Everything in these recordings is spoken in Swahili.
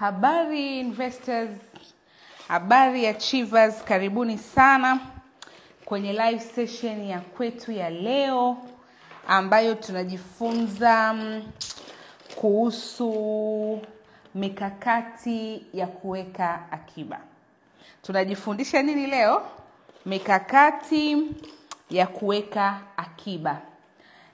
Habari investors, habari achievers, karibuni sana kwenye live session ya kwetu ya leo ambayo tunajifunza mm, kuhusu mikakati ya kuweka akiba. Tunajifundisha nini leo? Mikakati ya kuweka akiba,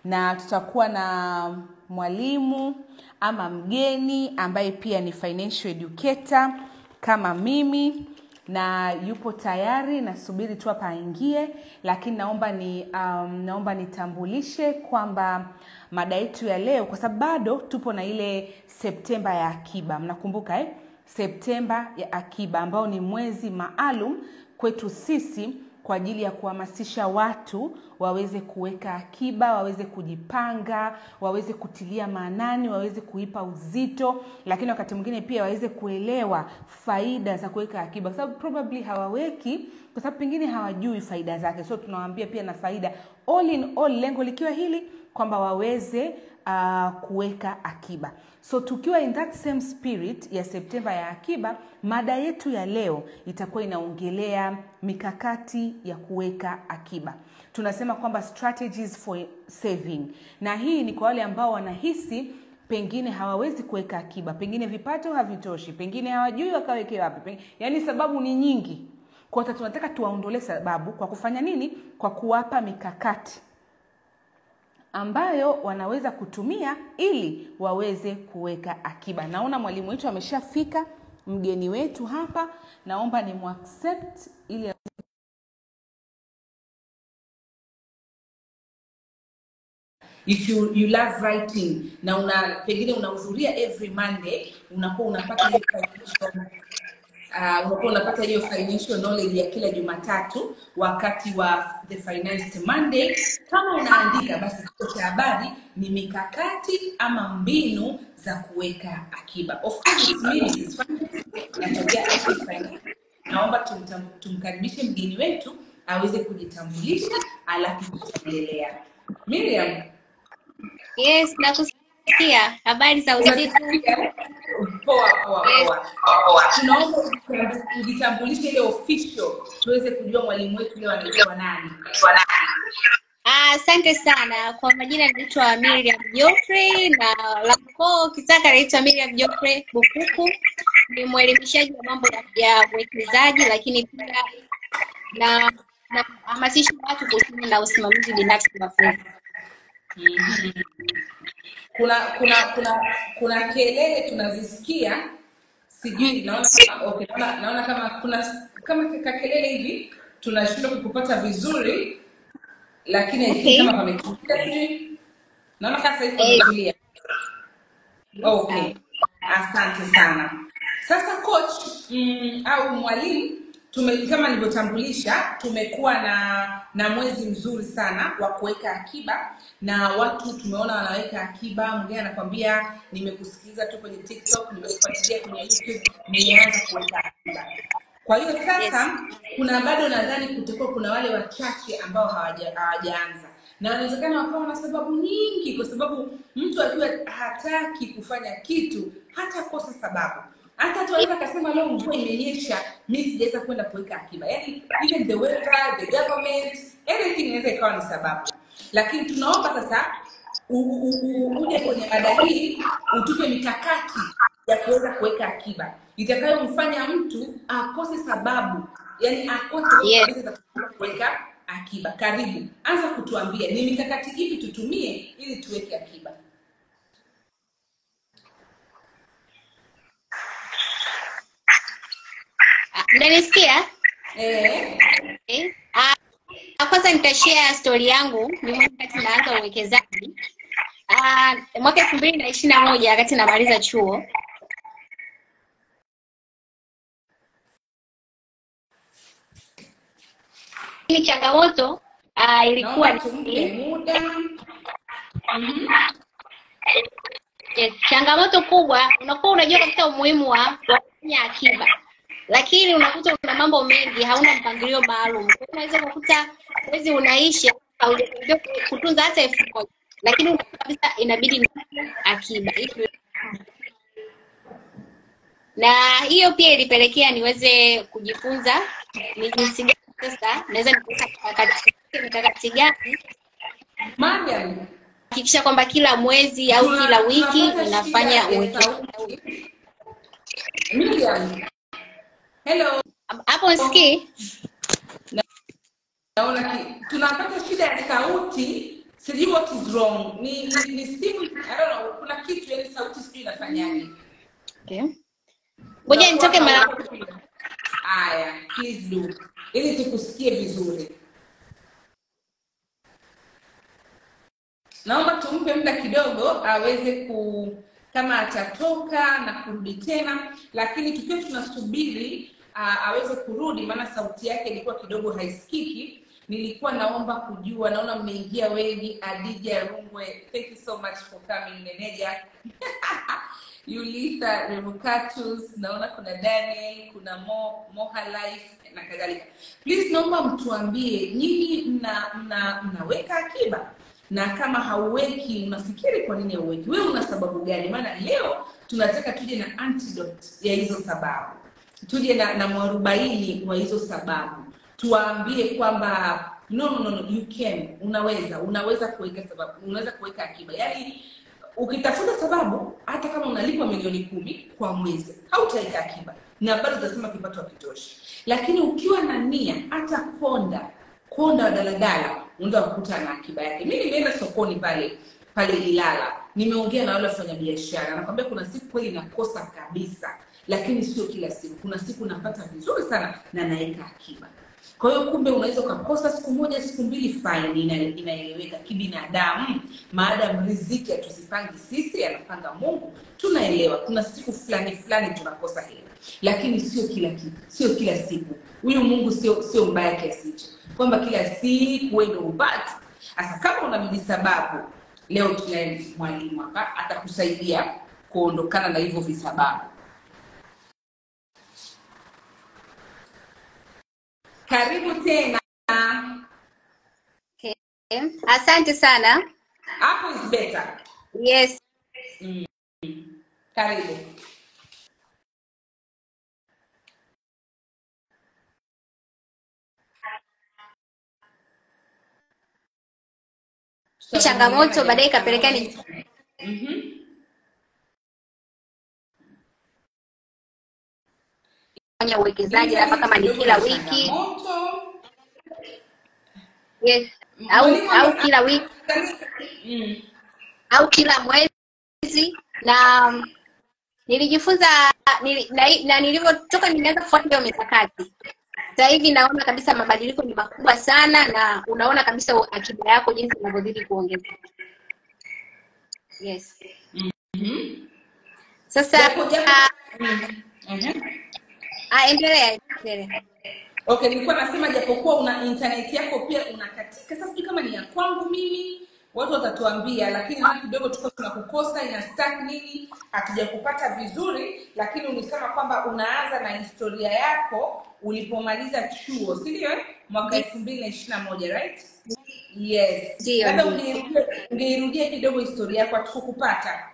na tutakuwa na mwalimu ama mgeni ambaye pia ni financial educator kama mimi na yupo tayari nasubiri tu hapa aingie lakini naomba ni um, naomba nitambulishe kwamba mada yetu ya leo kwa sababu bado tupo na ile septemba ya akiba mnakumbuka eh? septemba ya akiba ambao ni mwezi maalum kwetu sisi kwa ajili ya kuhamasisha watu waweze kuweka akiba waweze kujipanga waweze kutilia maanani waweze kuipa uzito lakini wakati mwingine pia waweze kuelewa faida za kuweka akiba. Kwa sababu probably hawaweki kwa sababu pengine hawajui faida zake. So tunawaambia pia na faida all in all lengo likiwa hili kwamba waweze uh, kuweka akiba so tukiwa in that same spirit ya septemba ya akiba mada yetu ya leo itakuwa inaongelea mikakati ya kuweka akiba. Tunasema kwamba strategies for saving. Na hii ni kwa wale ambao wanahisi pengine hawawezi kuweka akiba pengine vipato havitoshi pengine hawajui wakaweke wapi yaani sababu ni nyingi. Kwa tunataka tuwaondolee sababu kwa kufanya nini? Kwa kuwapa mikakati ambayo wanaweza kutumia ili waweze kuweka akiba. Naona mwalimu wetu ameshafika mgeni wetu hapa. Naomba ni muaccept ili if you, you love writing na una pengine unahudhuria every monday unakuwa unapata uh, unakuwa unapata hiyo financial knowledge ya kila jumatatu wakati wa the finance monday. Kama unaandika basi kichwa cha habari ni mikakati ama mbinu za kuweka akiba. Of course naomba tumkaribishe mgeni wetu aweze kujitambulisha alafu tutaendelea. Miriam. Yes, nakusikia. Habari za usiku. poa poa poa tunaomba ujitambu- ujitambulishe ile official tuweze kujua mwalimu wetu leo anaitwa nani Ah, Asante sana. Kwa majina naitwa Miriam Geoffrey na lako kitaka naitwa Miriam Geoffrey Bukuku. Ni mwelimishaji wa mambo ya- uwekezaji lakini pia na nahamasisha watu kuhusiana na usimamizi binafsi mafunzo. Mhm. Kuna kuna kuna kuna kelele tunazisikia. Sijui naona kama okay, naona, naona kama kuna kama kakelele hivi tunashindwa kukupata vizuri lakini Okay. kama pametulia sijui. Naona hivi Eh, pametulia. Okay, asante sana. Sasa coach mm, au mwalimu tume, kama nilivyotambulisha, tumekuwa na na mwezi mzuri sana wa kuweka akiba na watu tumeona wanaweka akiba. Mwingine anakwambia nimekusikiliza tu kwenye TikTok, nimekufuatilia kwenye YouTube, nimeanza kuweka akiba. Kwa hiyo sasa yes. kuna bado nadhani kutakuwa kuna wale wachache ambao hawajaanza na wanawezekana wakawa na sababu nyingi, kwa sababu mtu akiwa hataki kufanya kitu hata kosa sababu. Hata tu anaweza akasema leo mvua imenyesha, mi sijaweza kwenda kuweka akiba. Yani even the weather, the government, everything inaweza ikawa ni sababu, lakini tunaomba sasa uje kwenye mada hii utupe mikakati ya kuweza kuweka akiba itakayomfanya mtu akose sababu yani akose Yes. za kuweka akiba karibu anza kutuambia ni mikakati ipi tutumie ili tuweke akiba Mnanisikia? eh, Eh? Ah, kwanza nitashare story yangu ni wakati naanza uwekezaji. Uh, mwaka elfu mbili na ishirini na moja wakati namaliza chuo. Ni changamoto uh, ilikuwa muda. Mhm. yes, changamoto kubwa unakuwa unajua katika umuhimu wa kufanya akiba lakini unakuta una mambo mengi hauna mpangilio maalum. Kwa hiyo unaweza kukuta mwezi unaishi haujafanikiwa kutunza hata elfu moja. Lakini kabisa inabidi ni akiba. Na hiyo pia ilipelekea niweze kujifunza ni jinsi gani sasa naweza nikaweka mikakati gani hakikisha kwamba kila mwezi au kila wiki tunapata ninafanya shida ya uwekezaji hello. hapo nisikii Naona ki, tunapata shida ya sauti, sijui what is wrong. Ni ni, ni simu, I don't know, kuna kitu yani sauti sijui inafanyaje. okay. ngoja nitoke mara Haya, please do. Ili tukusikie vizuri. Naomba tumpe muda kidogo aweze ku kama atatoka na kurudi tena, lakini tukiwa tunasubiri aweze kurudi, maana sauti yake ilikuwa kidogo haisikiki. Nilikuwa naomba kujua, naona mmeingia wengi. Adija Rungwe, thank you so much for coming. Meneja Yulitha Revocatus, naona kuna Daniel, kuna Mo, Moha Life na kadhalika. Please naomba mtuambie nyinyi mna, mna, mnaweka akiba na kama hauweki unafikiri kwa nini hauweki? Wewe una sababu gani? Maana leo tunataka tuje na antidote ya hizo sababu, tuje na, na mwarobaini wa hizo sababu, tuwaambie kwamba no, no, no, you can, unaweza unaweza kuweka sababu, unaweza kuweka akiba. Yaani ukitafuta sababu, hata kama unalipwa milioni kumi kwa mwezi, hautaweka akiba na bado utasema kipato hakitoshi. Lakini ukiwa na nia, hata konda konda wa daladala unaweza kukuta na akiba yake. Mimi nimeenda sokoni pale pale Ilala, nimeongea na wale wafanyabiashara, nakwambia kuna siku kweli nakosa kabisa, lakini sio kila siku. Kuna siku napata vizuri sana na naweka akiba. Kwa hiyo kumbe unaweza ukakosa siku moja siku mbili, fine, inaeleweka kibinadamu. Maadamu riziki hatuzipangi sisi, anapanga Mungu, tunaelewa. Kuna siku fulani fulani tunakosa hela, lakini sio kila kitu, sio kila siku. Huyu Mungu sio sio mbaya kiasi hicho kwamba kila siku wewe ndio upate. Sasa kama una vijisababu, leo tunaye mwalimu hapa atakusaidia kuondokana na hivyo visababu. Karibu tena. okay. asante sana Hapo is better. yes Mm. Karibu. changamoto baadaye ikapelekea ni Mhm. Fanya uwekezaji labda kama ni kila wiki. yes au au kila wiki. Mm. au kila mwezi. Na um, nilijifunza nili, na, na nilivyotoka nimeanza kufuata hiyo mikakati. Sasa hivi naona kabisa mabadiliko ni makubwa sana na unaona kabisa akiba yako jinsi inavyozidi kuongezeka. Yes. Mhm. sasa Japo japo Uh, Mm. Ah, endelea endelea Okay, nilikuwa nasema japokuwa una internet yako pia unakatika. Sasa sijui kama ni ya kwangu mimi, watu watatuambia, lakini na kidogo tuko tunakukosa, ina stack nini, hatujakupata vizuri, lakini ulisema kwamba unaanza na historia yako ulipomaliza chuo, si ndio? eh? Mwaka elfu mbili na ishirini na moja right? Yes. Ndio, Labda ungeirudia kidogo historia yako, hatukukupata.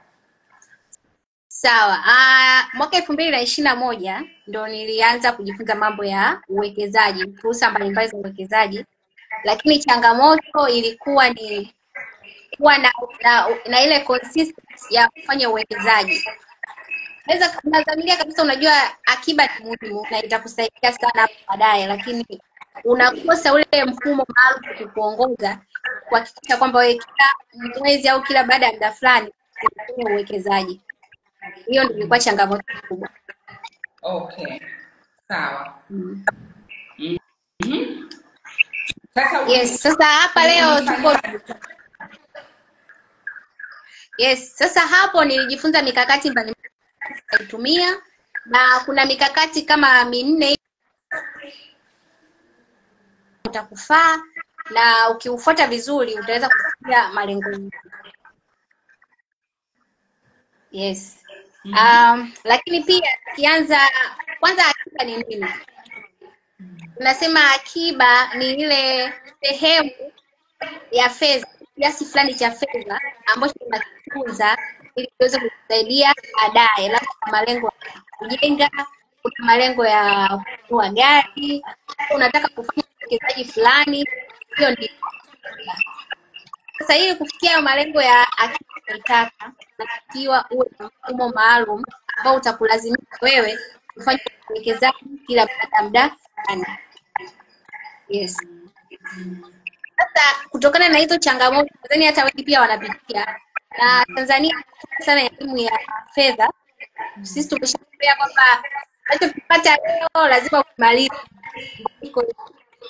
Sawa. Ah, mwaka elfu mbili na ishirini na moja ndo nilianza kujifunza mambo ya uwekezaji, fursa mbalimbali za uwekezaji, lakini changamoto ilikuwa ni kuwa na, na, na ile consistency ya kufanya uwekezaji. Naweza unadhamiria kabisa, unajua akiba ni muhimu na itakusaidia sana baadaye, lakini unakosa ule mfumo maalum wa kukuongoza kuhakikisha kwamba wewe kila mwezi au kila baada ya muda fulani unafanya uwekezaji. Hiyo ndio ilikuwa changamoto kubwa. Okay. Sawa. Mm. Mhm. Sasa Yes, sasa hapa leo tuko yes, sasa hapo nilijifunza mikakati mbalimbali naitumia na kuna mikakati kama minne utakufaa na ukiufuata vizuri utaweza kufikia malengo Yes. Um, lakini pia tukianza kwanza akiba ni nini? Tunasema akiba ni ile sehemu ya fedha, kiasi fulani cha fedha ambacho tunakitunza ili kiweze kutusaidia baadaye, labda kwa malengo kujenga, kuna malengo ya kununua gari, unataka kufanya uwekezaji fulani, hiyo ndio sasa ili kufikia malengo ya akitaka unaitaka, unatakiwa uwe na mfumo maalum ambao utakulazimisha wewe kufanya uwekezaji kila baada ya muda fulani. Yes. Sasa kutokana na hizo changamoto, nadhani hata wengi pia wanapitia, na Tanzania sana sana elimu ya fedha. Sisi tumeshaambia kwamba unachokipata leo lazima ukimalize.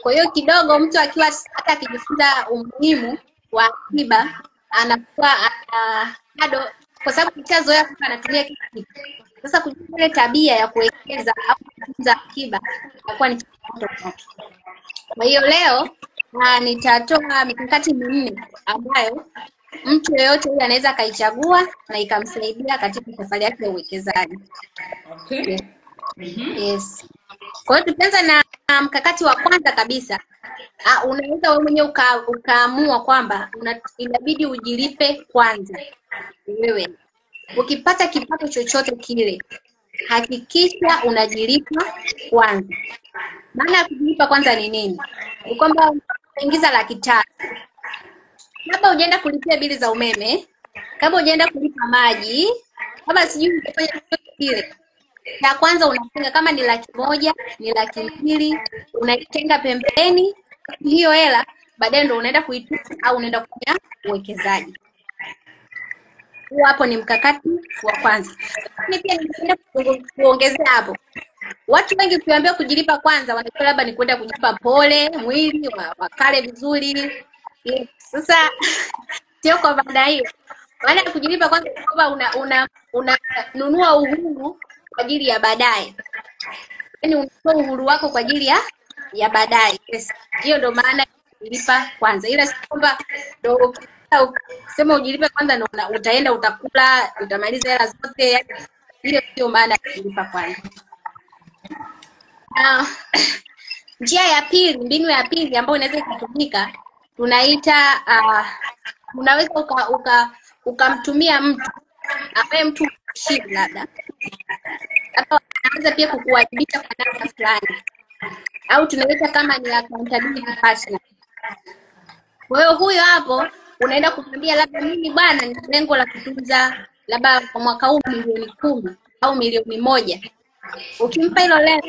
Kwa hiyo kidogo mtu akiwa hata akijifunza umuhimu wa akiba anakuwa ana bado, kwa sababu kishazoea kwamba anatumia kila kitu. Sasa kujua ile tabia ya kuwekeza au kutunza akiba inakuwa ni changamoto kwake. Kwa hiyo leo na nitatoa mikakati minne ambayo mtu yeyote yule anaweza akaichagua na ikamsaidia katika safari yake ya uwekezaji. Okay. Yes. Mm-hmm. Yes. Kwa hiyo tukianza na mkakati wa kwanza kabisa, uh, unaweza wewe mwenyewe uka, ukaamua kwamba inabidi ujilipe kwanza. Wewe ukipata kipato chochote kile, hakikisha unajilipa kwanza. Maana ya kujilipa kwanza ni nini? Ni kwamba unaingiza laki tatu, labda ujaenda kulipia bili za umeme, kama ujaenda kulipa maji, kama sijui utafanya kile ya kwanza unatenga kama ni laki moja ni laki mbili unaitenga pembeni hiyo hela baadaye ndo unaenda kuitunza au unaenda kufanya uwekezaji. Huo hapo ni mkakati wa kwanza. Lakini pia ningependa kuongezea hapo. Watu wengi ukiwaambia kujilipa kwanza wanajua labda ni kwenda kujipa pole mwili wa- wakale vizuri. Yes. sasa sio kwa maana hiyo. Maana ya kujilipa kwanza kwamba unanunua una una unanunua uhuru kwa ajili ya baadaye. Yaani unatoa uhuru wako kwa ajili ya ya baadaye. Yes. hiyo ndo maana ujilipa kwanza. Ila si kwamba ndo sema ujilipe kwanza ndo utaenda utakula utamaliza hela zote. Yaani hiyo sio maana ya kwanza. Na njia ya pili mbinu ya pili ambayo inaweza ikatumika tunaita uh, unaweza uka uka ukamtumia mtu. Ambaye mtu mheshimu labda. Labda wanaanza pia kukuwajibisha kwa namna fulani. Au tunaweza kama ni accountability partner kwa hiyo huyo hapo unaenda kumwambia labda mimi bwana ni lengo la kutunza labda kwa mwaka huu milioni kumi au milioni moja. Ukimpa hilo lengo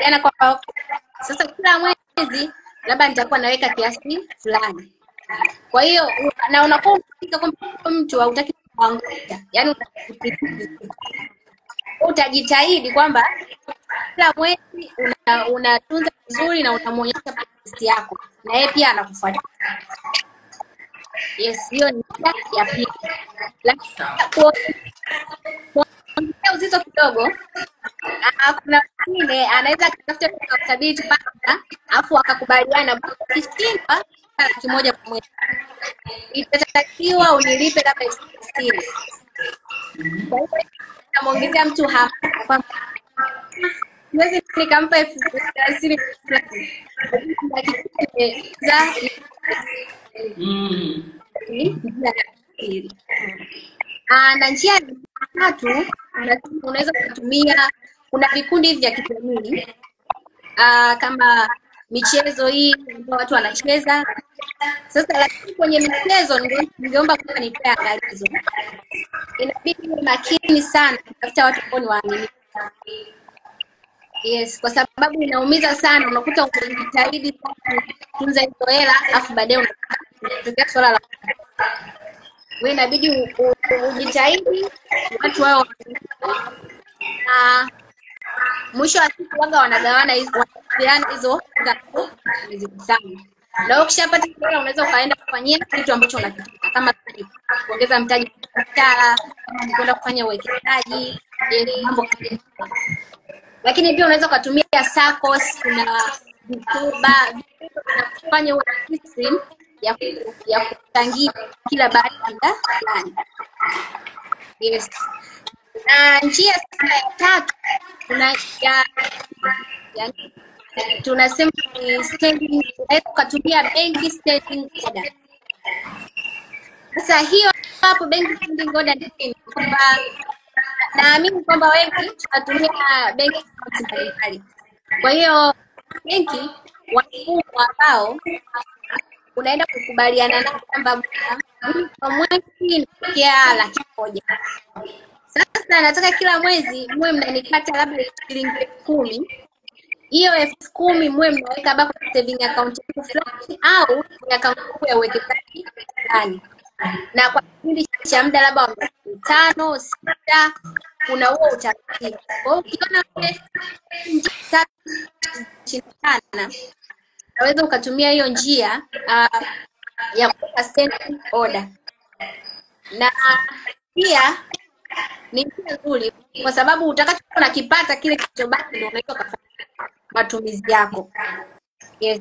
jana kwamba sasa kila mwezi labda nitakuwa naweka kiasi fulani. Kwa hiyo na unakuwa unafika kwamba mtu hautaki kuangusha yani utajitahidi. Kwamba kila mwezi unatunza una- vizuri na unamwonyesha progress yako. Na yeye pia anakufuatia yes hiyo ni ya pili. Kuongezea uzito kidogo Ah, kuna mwingine anaweza akatafuta accountability partner alafu akakubaliana bwana, ukishindwa laki moja kwa mwezi. Itatakiwa unilipe labda elfu sitini. Kwa hiyo namwongezea mtu hamasa kwamba siwezi nikampa elfu hamsini. Ah, na njia ya tatu unaweza kutumia kuna vikundi vya kijamii. Ah, kama michezo hii ambayo watu wanacheza. Sasa lakini kwenye michezo ningeomba kwamba nitoe angalizo. Inabidi uwe makini sana kutafuta watu ambao ni waaminifu. Yes kwa sababu inaumiza sana. Unakuta unajitahidi kutunza hizo hela alafu baadaye una- unatokea swala la wewe inabidi ujitahidi watu wao na mwisho wa siku waga wanagawana hizo wanagawana hizo zimezikusanya na ukishapata hela unaweza ukaenda kufanyia kitu ambacho unakitaka kama kuongeza mtaji biashara kama kwenda kufanya uwekezaji mambo lakini pia unaweza ukatumia SACCOS kuna vikuba kufanya uwe system ya ya kuchangia kila baada ya fulani yes na njia sasa ya tatu kuna ya, yani, tunasema ni standing unaweza ukatumia benki standing order sasa hiyo hapo benki standing order ni kwamba naamini kwamba wengi tunatumia benki mbalimbali. Kwa hiyo benki wakuu ambao unaenda kukubaliana nao kwamba kwa mwezi napokea laki moja. Sasa nataka kila mwezi muwe mnanikata labda shilingi elfu kumi. Hiyo elfu kumi muwe mnaweka bako saving account yangu fulani au kwenye akaunti yangu ya uwekezaji fulani, na kwa kipindi cha muda labda wa miezi mitano sita, kuna huo utaratibu. Kwa hiyo ukiona tatu zinashindikana, unaweza ukatumia hiyo njia uh, ya kuweka standing order. Na pia ni njia nzuri kwa sababu utakachokuwa unakipata kile kilichobaki ndio unaweza ukafanya matumizi yako. Yes.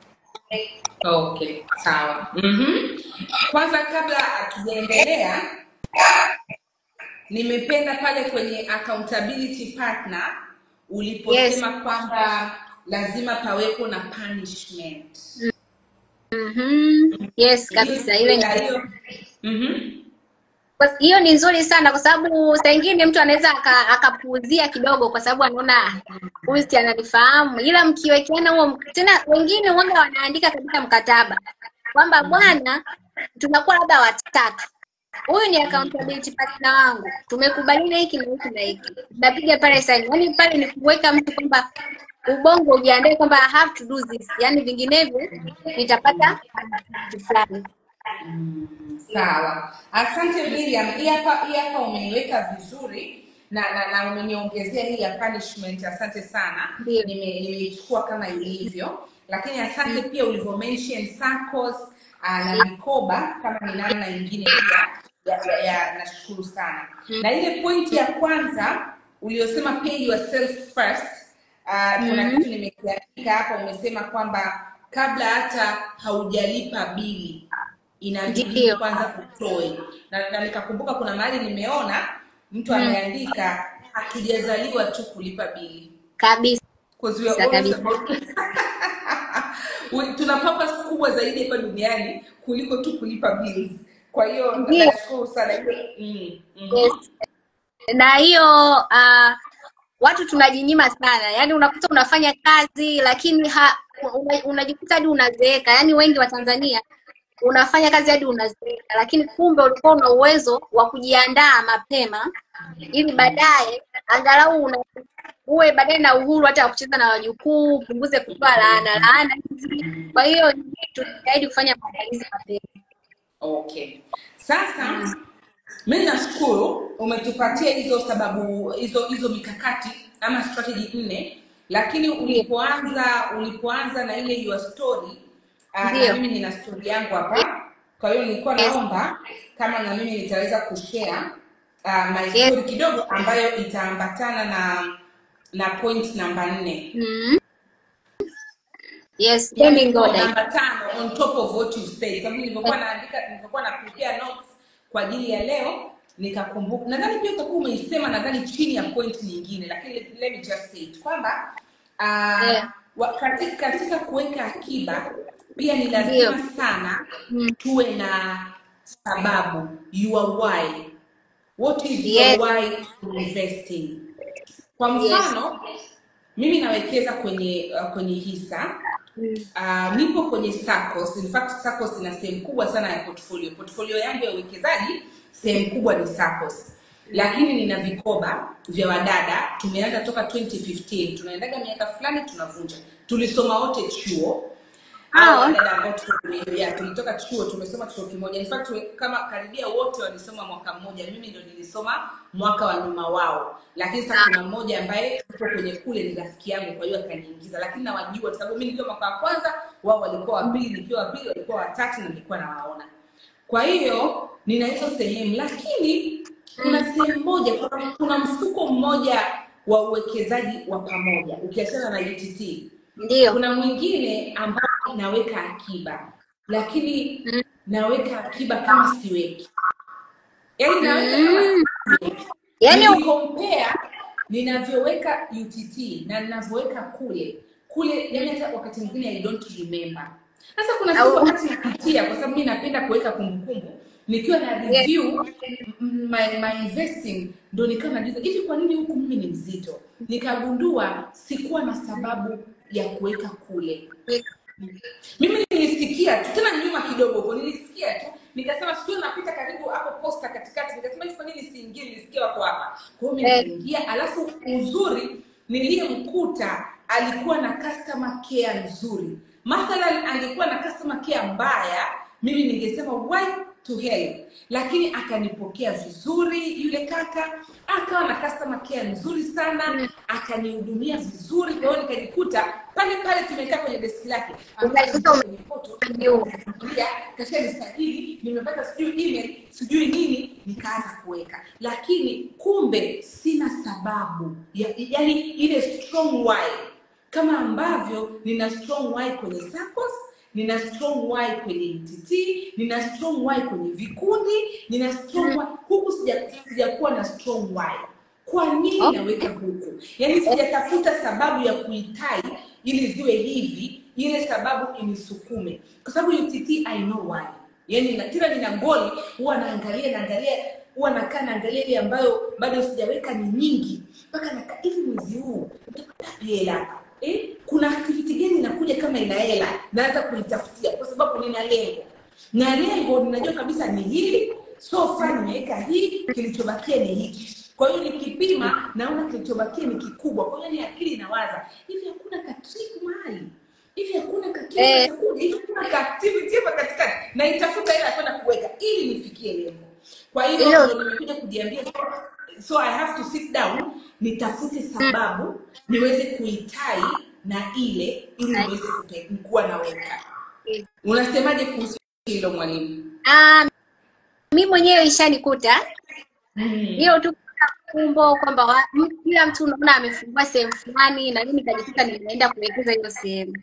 Okay, sawa. Mhm. Kwanza kabla hatujaendelea, nimependa pale kwenye accountability partner uliposema yes. kwamba lazima pawepo na punishment. Mhm. Yes, kabisa ile ni hiyo. Ni nzuri sana kwa sababu saa ingine mtu anaweza aka- akapuuzia kidogo kwa sababu anaona usti huyu si ananifahamu, ila mkiwekeana huo tena, wengine wanga wanaandika katika mkataba kwamba bwana, tunakuwa labda watatu, huyu ni accountability partner wangu, tumekubaliana hiki na hiki na hiki, napiga pale saini. Yani pale ni kuweka mtu kwamba ubongo ujiandae kwamba I have to do this, yani vinginevyo nitapata kitu fulani. Sawa, asante Miriam. Hii hapa hii hapa umeiweka vizuri na na, na umeniongezea hii ya punishment. Asante sana, nimeichukua Nime- kama ilivyo, lakini asante pia ulivyo mention SACCOS uh, na mikoba kama ni namna nyingine pia ya, ya, ya nashukuru sana. Na ile pointi ya kwanza uliyosema pay yourself first uh, kuna Mhm. kitu nimekiandika hapa, umesema kwamba kabla hata haujalipa bili inabidi kwanza kutoe na, na nikakumbuka kuna mahali nimeona mtu hmm. ameandika akijazaliwa tu kulipa bili. Kabisa. Tuna purpose kubwa zaidi hapa duniani kuliko tu kulipa bills. Kwa hiyo nashukuru sana. Hiyo mm, mhm. Yes. na hiyo uh, watu tunajinyima sana. Yaani unakuta unafanya kazi lakini ha, unajikuta hadi unazeeka. Yaani wengi wa tanzania unafanya kazi hadi unazeeka lakini kumbe ulikuwa una uwezo wa kujiandaa mapema ili baadaye angalau una uwe baadaye na uhuru hata wa kucheza na wajukuu upunguze kutoa laana laana hizi. Kwa hiyo tujitahidi kufanya maandalizi mapema. Okay. Sasa mi nashukuru umetupatia hizo sababu hizo hizo mikakati ama strategy nne lakini ulipoanza ulipoanza na ile your story na mimi nina story yangu hapa. Kwa hiyo nilikuwa naomba kama na mimi nitaweza kushare uh, my Yes. kidogo ambayo itaambatana na na point namba nne. Mm. yes yani namba tano on top of what you said. Sababu nilivyokuwa naandika nilivyokuwa napigia notes kwa ajili ya leo nikakumbuka nadhani pia utakuwa umeisema nadhani chini ya point nyingine lakini let let me just say it. Kwamba uh, Yeah. katika, katika kuweka akiba pia ni lazima sana Mm. tuwe na sababu your why what is Yes. your why to investing kwa Yes. mfano mimi nawekeza kwenye uh, kwenye hisa Mm. Uh, nipo kwenye SACCOS. In fact, SACCOS ina sehemu kubwa sana ya portfolio. Portfolio yangu ya uwekezaji sehemu kubwa ni SACCOS, lakini nina vikoba vya wadada. Tumeanza toka 2015 tunaendaga miaka fulani tunavunja. Tulisoma wote chuo Ah, ambao tulitoka chuo tumesoma chuo kimoja. In fact kama karibia wote walisoma mwaka mmoja, mimi ndo nilisoma mwaka wa nyuma wao, lakini sasa kuna mmoja ambaye tuko kwenye kule ni rafiki yangu, kwa hiyo akaniingiza, lakini nawajua kwa sababu mimi nilikuwa mwaka wa kwanza, wao walikuwa wa pili, nikiwa wa pili walikuwa watatu, na nilikuwa nawaona. Kwa hiyo nina hizo sehemu, lakini kuna sehemu moja, kuna, kuna mfuko mmoja wa uwekezaji wa pamoja ukiachana na UTT ndio. Kuna mwingine ambao naweka akiba. Lakini Mm. naweka akiba kama siweki. Yaani naweka Mm. yaani nikikompea ninavyoweka utt na ninavyoweka kule kule yani hata wakati mwingine i don't remember. Sasa kuna siku wakati napitia kwa sababu mi napenda kuweka kumbukumbu. Nikiwa na review my, my investing ndo nikawa najiuliza hivi kwa nini huku mimi ni mzito? Nikagundua sikuwa na sababu ya kuweka kule mimi nilisikia tu tena nyuma kidogo huko nilisikia tu nikasema siku napita karibu hapo posta katikati nikasema hivi kwa nini siingie nilisikia wako hapa kwa hiyo mimi Eh. niliingia alafu uzuri niliyemkuta alikuwa na customer care nzuri mathalan angekuwa na customer care mbaya mimi ningesema why to help, lakini akanipokea vizuri yule kaka akawa na customer care nzuri sana akanihudumia vizuri. Kwa hiyo nikajikuta pale pale tumekaa kwenye deski lake. Kuangalia kasha nisajili nimepata sijui email sijui nini nikaanza kuweka. Lakini kumbe sina sababu ya, yani ile strong why kama ambavyo nina strong why kwenye SACCOS nina strong why kwenye mtt nina strong why kwenye vikundi nina strong why huku sija- sijakuwa na strong why. Kwa nini Okay. naweka huku? Yaani sijatafuta sababu ya kuitai ili ziwe hivi ile sababu inisukume. Kwa sababu utt i know why. Yaani na- kila nina goli huwa naangalia naangalia huwa nakaa naangalia ile ambayo bado sijaweka ni nyingi. Mpaka nakaa hivi mwezi huu utapata hela eh? kuna activity gani inakuja kama ina hela? Naanza kuitafutia kwa sababu nina lengo. Na lengo ninajua kabisa ni hili. So far nimeweka hii kilichobakia ni hiki. Kwa hiyo nikipima naona kilichobakia ni kikubwa. Kwa hiyo ni akili inawaza. Hivi hakuna katriku mahali? Hivi hakuna kakitu Eh. katikati? Na itafuta hela kwenda kuweka ili nifikie lengo. Kwa hiyo nimekuja kujiambia so i have to sit down nitafute sababu niweze kuitai na ile ili niweze kuwa naweka unasemaje kuhusu hilo mwalimu? Ah, mi mwenyewe ishanikuta. Mm. hiyo tu fumbo kwamba kila mtu unaona amefungua sehemu fulani na mimi nikajikuta ninaenda kuwekeza hiyo sehemu.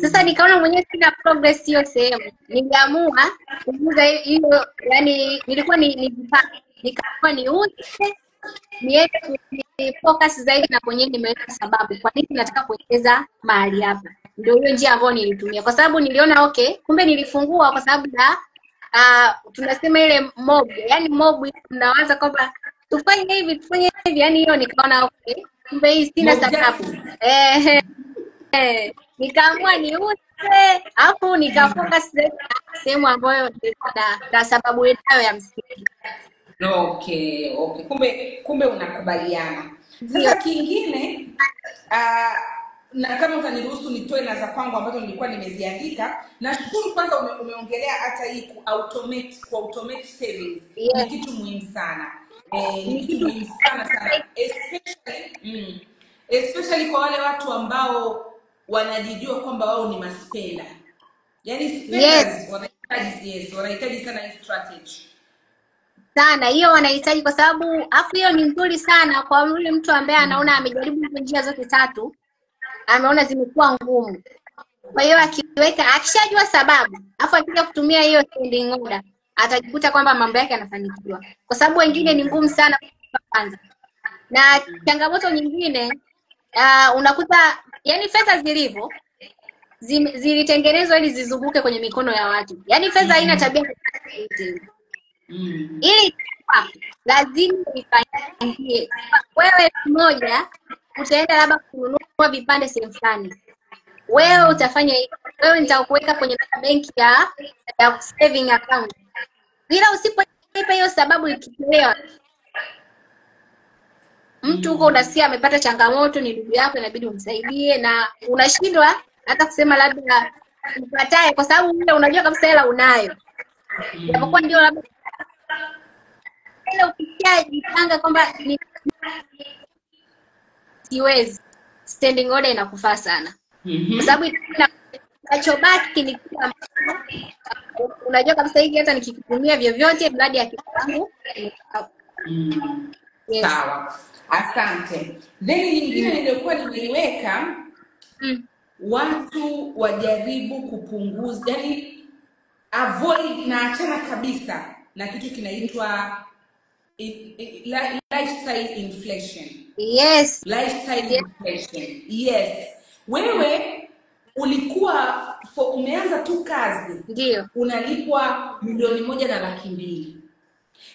Sasa nikaona mwenyewe sina progress hiyo sehemu. Niliamua kuuza hi- hiyo yani nilikuwa ni nikaamua niuze niweze focus zaidi na kwenyewe nimeweka sababu kwa nini nataka kuwekeza mahali hapa? Ndio hiyo njia ambayo nilitumia. Kwa sababu niliona okay kumbe nilifungua kwa sababu na uh, tunasema ile mob yani mob tunawaza kwamba tufanye hivi tufanye hivi. Yani hiyo nikaona okay kumbe hii sina sababu. Eh, eh, nikaamua niuze alafu nikafocus sehemu ambayo nilikuwa na, na sababu nayo ya msingi okay okay. Kumbe kumbe unakubaliana. Sasa kingine uh, na kama utaniruhusu nitoe na za kwangu ambazo nilikuwa nimeziandika nashukuru kwanza ume, umeongelea hata hii ku automate ku automate savings. Yes. ni kitu muhimu sana. Eh, ni kitu muhimu sana sana. Especially mm, especially kwa wale watu ambao wanajijua kwamba wao ni maspenda yani spenders Yes. wanahitaji yes, wanahitaji sana hii strategy sana. Hiyo wanahitaji kwa sababu afu hiyo ni nzuri sana kwa yule mtu ambaye anaona amejaribu hizo njia zote tatu ameona zimekuwa ngumu. Kwa hiyo akiweka akishajua sababu afu akija kutumia hiyo standing order atajikuta kwamba mambo yake yanafanikiwa. Kwa sababu wengine ni ngumu sana kwanza. Na changamoto nyingine uh, unakuta yani fedha zilivyo zilitengenezwa ili zizunguke kwenye mikono ya watu. Yani fedha haina tabia ya kukaa yote ili lazima ifanyike. wewe elfu moja utaenda labda kununua vipande sehemu fulani. Wewe utafanya hivyo. Wewe nitakuweka kwenye benki ya ya saving account. Ila usipoipa hiyo sababu ikitolewa mtu huko unasikia amepata changamoto ni ndugu yako inabidi umsaidie na unashindwa hata kusema labda ukatae kwa sababu unajua kabisa hela unayo. Japokuwa ndio labda ile ukishajipanga kwamba ni siwezi standing order inakufaa sana Mhm. kwa sababu nachobaki ni kitu unajua kabisa hiki hata nikikitumia vyovyote mradi ya imetoka. Mm. yes. sawa asante then nyingine niliyokuwa nimeiweka mm. watu wajaribu kupunguza yani avoid na achana kabisa na kitu kinaitwa lifestyle inflation. Yes. Lifestyle Yes. inflation. Yes. Wewe ulikuwa for, umeanza tu kazi. Ndio. Unalipwa milioni moja na laki mbili.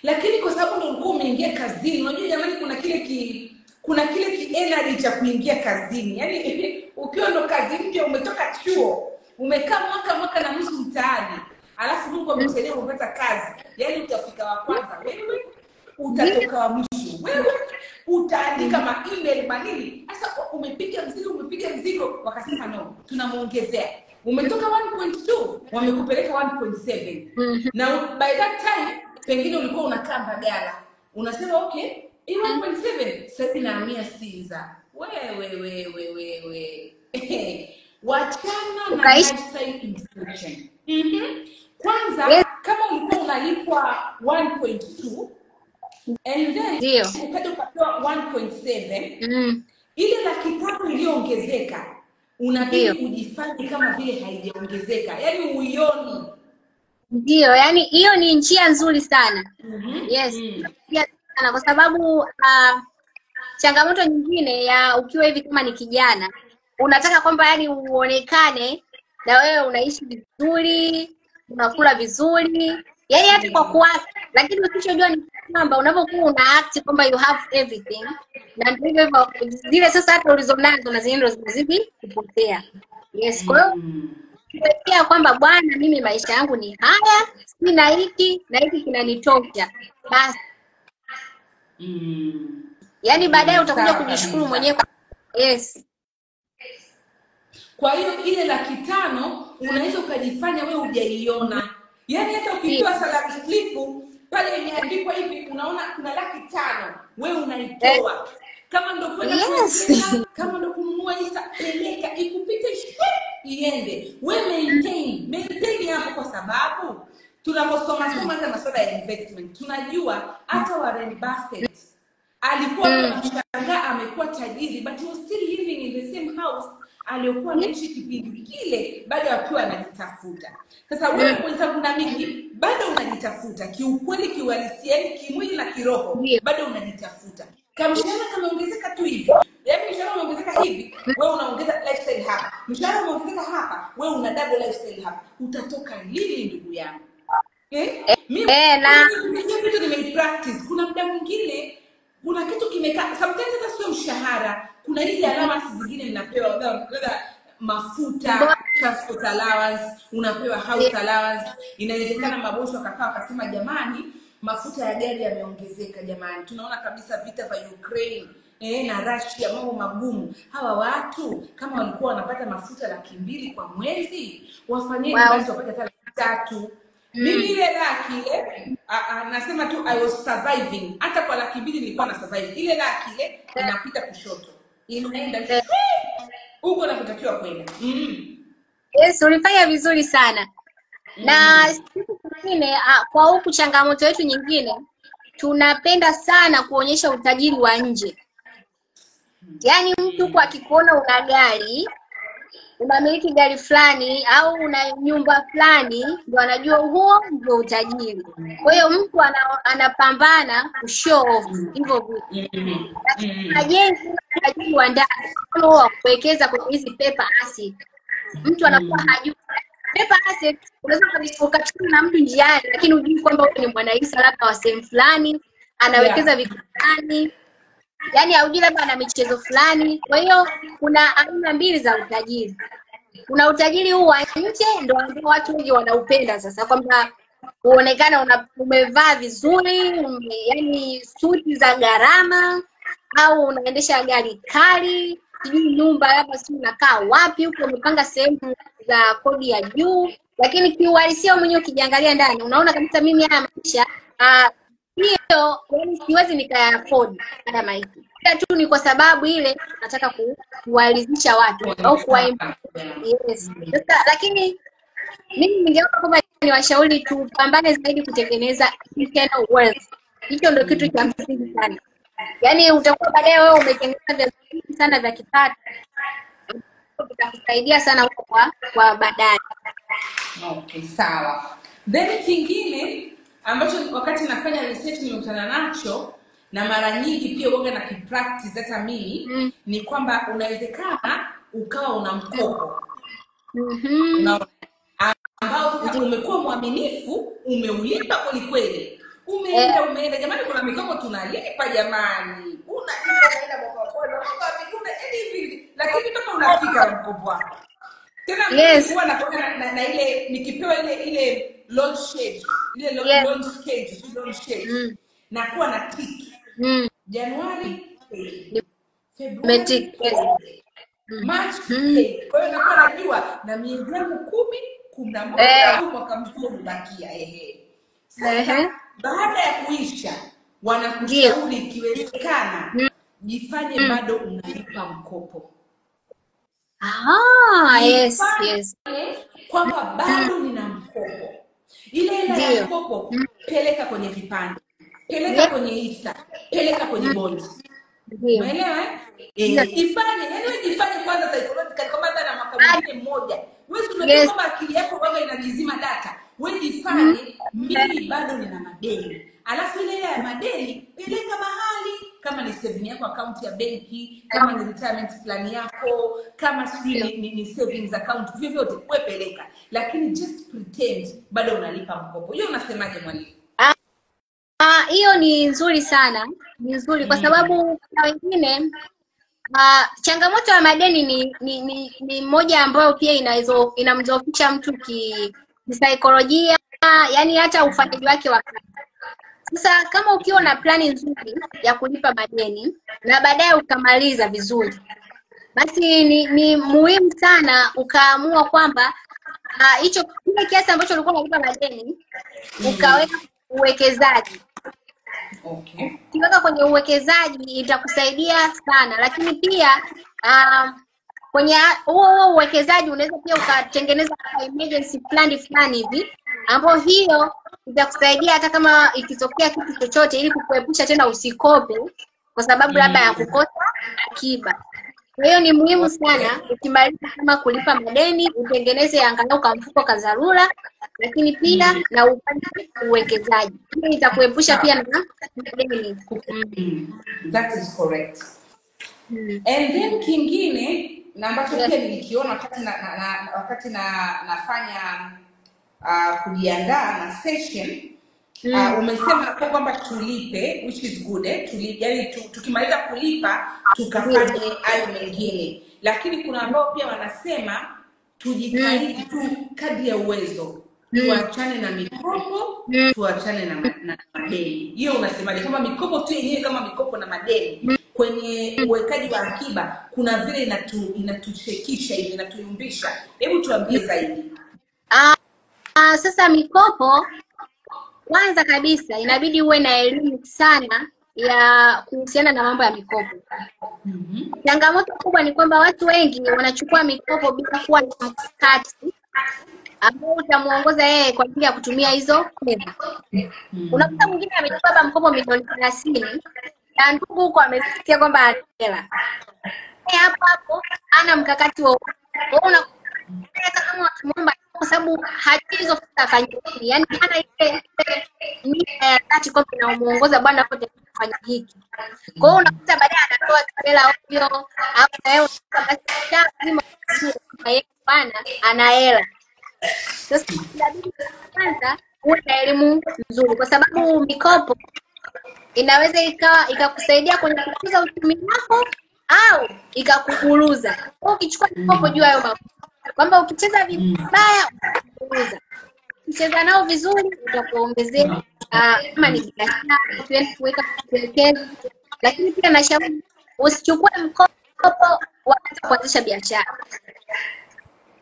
Lakini kwa sababu ndo ulikuwa umeingia kazini unajua jamani kuna kile ki kuna kile ki energy cha kuingia kazini. Yaani ukiwa ndo kazi mpya umetoka chuo umekaa mwaka mwaka na nusu mtaani alafu mungu amekusaidia kupata kazi. Yaani utafika wa kwanza wewe utatoka wa mwisho wewe utaandika ma email manini sasa umepiga mzigo umepiga mzigo. Wakasema no tunamwongezea umetoka 1.2 wamekupeleka 1.7 Mhm. na by that time pengine ulikuwa unakaa mbagala. Unasema okay hii 1.7 sasa nahamia sinza. Wewe wewe wewe. Wachana na lifestyle inflation Mhm. Kwanza Yes. kama ulikuwa unalipwa 1.2 and then ukaja ukapewa 1.7 Mm. ile laki tatu iliyoongezeka unabidi ujifanye kama vile haijaongezeka yaani uioni Ndio, yani hiyo ni njia nzuri sana. mm-hmm. Yes. Mm. Sana kwa sababu uh, changamoto nyingine ya ukiwa hivi kama ni kijana, unataka kwamba yani uonekane na wewe unaishi vizuri, unakula vizuri, yani hata kwa kuwaza lakini usichojua ni kwamba unapokuwa una act kwamba you have everything, na ndio hivyo zile sasa hata ulizonazo na zenyewe ndo zinazidi kupotea. Yes, kwa hiyo Mm. kuwekea kwamba bwana, mimi maisha yangu ni haya, sina hiki na hiki kinanitosha, basi Mm. yaani baadaye Mm, utakuja kujishukuru mwenyewe. Yes, kwa hiyo ile laki tano unaweza ukajifanya wewe hujaiona yaani hata ukipewa salary slip pale imeandikwa hivi unaona kuna laki tano wewe unaitoa kama ndo kwenda Yes. kama ndo kununua hisa peleka ikupite iende we maintain maintain hapo kwa sababu tunaposoma soma hata masuala ya investment tunajua hata Warren Buffett alikuwa mm. anashangaa amekuwa tajiri but he was still living in the same house aliyokuwa anaishi kipindi kile bado akiwa anajitafuta. Sasa wewe na mimi bado unajitafuta. Kiukweli kiuhalisia kimwili na kiroho bado unajitafuta. Kamshahara kameongezeka tu hivi. Yaani mshahara umeongezeka hivi wewe unaongeza lifestyle hapa. Mshahara umeongezeka hapa wewe una double lifestyle hapa. Utatoka lini ndugu yangu? Eh? Mimi- Eh, vitu nimeipractice. Kuna muda mwingine kuna kitu kimekaa, sometimes hata sio mshahara, kuna hizi allowance zingine mnapewa, labda labda mafuta, transport allowance, unapewa house allowance. Inawezekana mabosi wakakaa wakasema, jamani, mafuta ya gari yameongezeka, jamani, tunaona kabisa vita vya Ukraine eh, na Russia, mambo magumu. Hawa watu kama walikuwa wanapata mafuta laki mbili kwa mwezi, wafanyeni Wow. basi wapate hata laki tatu. Mimi ile laki ile a- nasema tu i was surviving. Hata kwa laki mbili nilikuwa na survive. Ile laki ile inapita kushoto huko nakotakiwa kwenda mm. yes, ulifanya vizuri sana. Na siku nyingine ah, kwa huku changamoto yetu nyingine, tunapenda sana kuonyesha utajiri wa nje. Yaani mtu huku akikuona una gari unamiliki gari fulani au una nyumba fulani, ndo anajua huo ndio utajiri. Kwa hiyo mtu ana, anapambana kushow off hivyo vitu. lakini Mm. Ajenzi utajiri wa ndani, wa kuwekeza kwenye hizi paper asset, mtu anakuwa hajui paper asset. Unaweza ukachukua na mtu njiani, lakini hujui kwamba huyu ni mwanaisa labda wa sehemu fulani, anawekeza vitu fulani yaani haujui labda ana michezo fulani. Kwa hiyo kuna aina mbili za utajiri. Kuna utajiri huu wa nje, ndo ambao watu wengi wanaupenda sasa, kwamba uonekana una, umevaa vizuri ume, yani suti za gharama au unaendesha gari kali, sijui nyumba labda sijui unakaa wapi huko, umepanga sehemu za kodi ya juu, lakini kiuhalisia mwenyewe ukijiangalia ndani unaona kabisa mimi haya maisha ah, hiyo yani siwezi nikaya-afford haya maisha ila tu ni kwa sababu ile nataka kuwalizisha watu au kuwa yes. Lakini mimi ningeona kwamba ni washauri tupambane zaidi kutengeneza. Hicho ndio kitu cha msingi sana. Yaani utakuwa baadaye wewe umetengeneza vya vingi sana vya kipato vitakusaidia sana huko kwa kwa baadaye. okay sawa then kingine ambacho wakati nafanya research nimekutana nacho na mara nyingi pia uoga na kipractice hata mimi Mm. ni kwamba unawezekana ukawa una mkopo Mhm. Unaona? ambao umekuwa mwaminifu umeulipa kwelikweli umeenda umeenda jamani kuna mikopo tunalipa jamani lakini mpaka unafika mkopo wako tena Yes. na, na, na ile nikipewa ile ile launch schedule ile lo- Yes. launch schedule si launch schedule Mm. nakuwa na tiki Mm. Januari paid. Ni- Februari. Yes. paid. Mm. March Mm. paid. Kwa hiyo nakuwa najua na miezi yangu kumi kumi na moja Eh. au mwaka mzima umebakia ehe. Ehe. Sasa baada ya kuisha Ndio. wanakushauri ikiwezekana Mm. jifanye Mm. bado unalipa mkopo Ah, yes, jifanye yes. kwamba Mm. bado nina mkopo ya mkopo peleka kwenye vipande. Peleka kwenye hisa. Peleka kwenye bonds. umeelewa eh? Eh, ifanye. Yani wewe jifanye kwanza psychological kama hata na mwaka mwingine mmoja. Wewe unajua kwamba akili yako kwamba inajizima data. Wewe ifanye, jifanye mimi bado nina madeni alafu ile ya madeni peleka mahali. Kama ni saving yako account ya benki kama ni retirement plan yako kama si ni, ni, ni savings account vyovyote wewe peleka. Lakini just pretend bado unalipa mkopo. Hiyo unasemaje mwalimu? Ah, hiyo ni nzuri sana, ni nzuri kwa mm. sababu kuna wengine uh, changamoto ya madeni ni ni, ni, ni moja ambayo pia inamdhoofisha mtu ki kisaikolojia, yani hata ufanyaji wake wa kazi. Sasa kama ukiwa na plani nzuri ya kulipa madeni na baadaye ukamaliza vizuri, basi ni, ni muhimu sana ukaamua kwamba hicho uh, kile kiasi ambacho ulikuwa unalipa madeni ukaweka uwekezaji. okay Ukiweka kwenye uwekezaji itakusaidia sana, lakini pia um, kwenye huo huo uwekezaji unaweza pia ukatengeneza emergency plan fulani hivi, ambayo hiyo itakusaidia hata kama ikitokea kitu chochote, ili kukuepusha tena usikope kwa sababu labda ya mm. kukosa akiba. Kwa hiyo ni muhimu sana ukimaliza kama kulipa madeni utengeneze angalau kamfuko ka dharura, lakini pia Mm. na upande uwekezaji. Hiyo itakuepusha pia na madeni. Mm. that is correct Mm. and then kingine na ambacho pia nilikiona wakati na, na, na wakati na nafanya uh, kujiandaa na session Mm. uh, Mm. umesema hapo kwamba tulipe which is good eh? tulipe yani tu, tukimaliza kulipa tukafanye hayo mengine lakini kuna ambao pia wanasema Mm. tu kadri ya uwezo Mm. tuachane na mikopo Mm. tuachane na, na madeni hiyo unasemaje kama mikopo tu yenyewe kama mikopo na madeni Mm. Kwenye uwekaji wa akiba kuna vile inatu inatushekisha hivi inatuyumbisha hebu tuambie zaidi Ah, ah, sasa mikopo kwanza kabisa inabidi uwe na elimu sana ya kuhusiana na mambo ya mikopo. mm-hmm. Changamoto kubwa ni kwamba watu wengi wanachukua mikopo bila kuwa na mkakati ambao utamuongoza yeye kwa ajili ya kutumia hizo fedha. Mm-hmm. Unakuta mwingine amechukua mkopo milioni thelathini na ndugu huko amesikia kwamba ana hela hapo hapo ana mkakati wa hata kama wakimwomba kwa sababu hajui hizo fedha afanye nini, yani hana ile nia ya dhati kwamba inamuongoza bwana, kote kufanya hiki. Kwa hiyo unakuta baadaye anatoa hela ovyo, au na yeye unakuta basi lazima yeye bwana ana hela. Sasa inabidi kwanza uwe na elimu nzuri, kwa sababu mikopo inaweza ikawa ikakusaidia kwenye kukuza uchumi wako au ikakukuruza. Ukichukua mkopo, jua hayo kwamba ukicheza vibaya utakuburuza, ukicheza nao vizuri utakuongezea ah, kama ni biashara kuweka kuwekeza, lakini pia nashauri usichukue mkopo wakati kuanzisha biashara,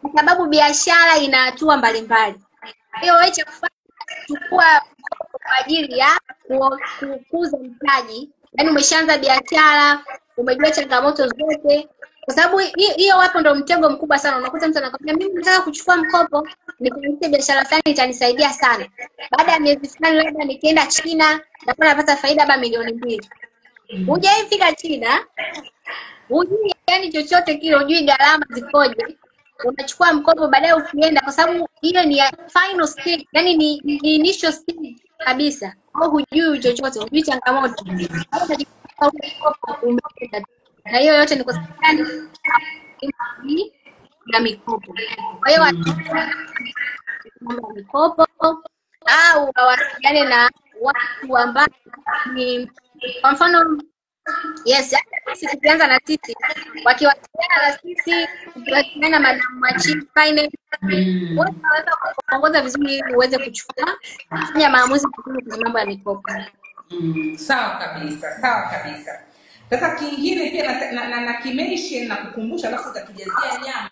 kwa sababu biashara ina hatua mbalimbali. Hiyo wewe cha kufanya chukua kwa ajili ya ku- kukuza mtaji, yaani umeshaanza biashara, umejua changamoto zote, kwa sababu hiyo wapo ndo mtego mkubwa sana. Unakuta mtu anakwambia mimi nataka kuchukua mkopo nikuanzishe biashara fulani itanisaidia sana, baada ya miezi fulani labda nikienda China nakuwa napata faida labda milioni mbili. Hujaifika China, hujui yani chochote kile, hujui gharama zikoje, unachukua mkopo baadaye ukienda, kwa sababu hiyo ni final stage, yani ni, ni initial stage kabisa, au hujui chochote, hujui changamoto, na hiyo yote ni kwa sababu? Ya mikopo. Kwa hiyo mikopo au wawasiliane na watu ambao ni kwa mfano yes, hata sisi tukianza na sisi wakiwasiliana na sisi tukiwasiliana na Madam Finance wote wanaweza kuongoza vizuri ili uweze kuchukua kufanya maamuzi makubwa kwenye mambo ya mikopo. Mm, sawa kabisa sawa kabisa sasa kingine pia na, na, na, na kimention na kukumbusha alafu utakijazia nyama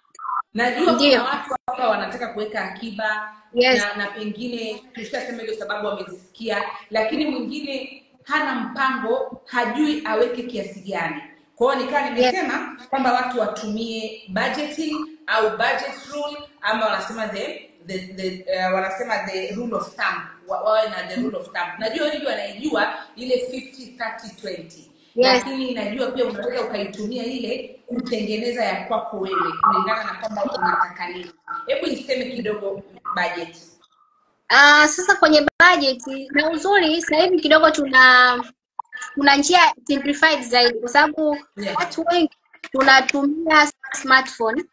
najua kuna watu hapa wanataka kuweka akiba Yes. na, na pengine tulishasema hiyo sababu wamezisikia lakini mwingine hana mpango hajui aweke kiasi gani. Kwa hiyo nikaa nimesema kwamba watu watumie budgeting au budget rule ama wanasema the, the, the, uh, wanasema the rule of thumb. Wawe na the rule of thumb. Najua wengi wanaijua ile 50 30 20 Yes. lakini najua pia unaweza ukaitumia ile kutengeneza ya kwako wewe kulingana na kwamba unataka nini. Hebu iseme kidogo budget Ah, sasa kwenye budget na uzuri sasa hivi kidogo tuna kuna njia simplified zaidi kwa sababu Yeah. watu wengi tunatumia smartphone.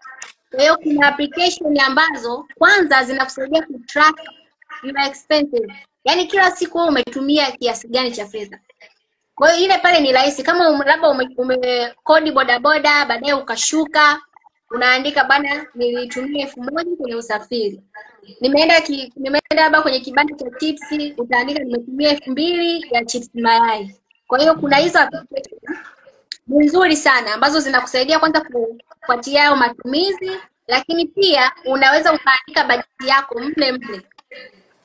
Kwa hiyo kuna application ambazo kwanza zinakusaidia kutrack your expenses. Yaani kila siku wewe umetumia kiasi gani cha fedha. Kwa hiyo ile pale ni rahisi kama ume, labda ume, umekodi bodaboda baadaye ukashuka unaandika bana nilitumia elfu moja kwenye usafiri. Nimeenda ki, nimeenda labda kwenye kibanda cha chipsi utaandika nimetumia elfu mbili ya chips mayai. Kwa hiyo kuna hizo ni nzuri sana ambazo zinakusaidia kwanza kufuatilia hayo matumizi, lakini pia unaweza ukaandika bajeti yako mle mle.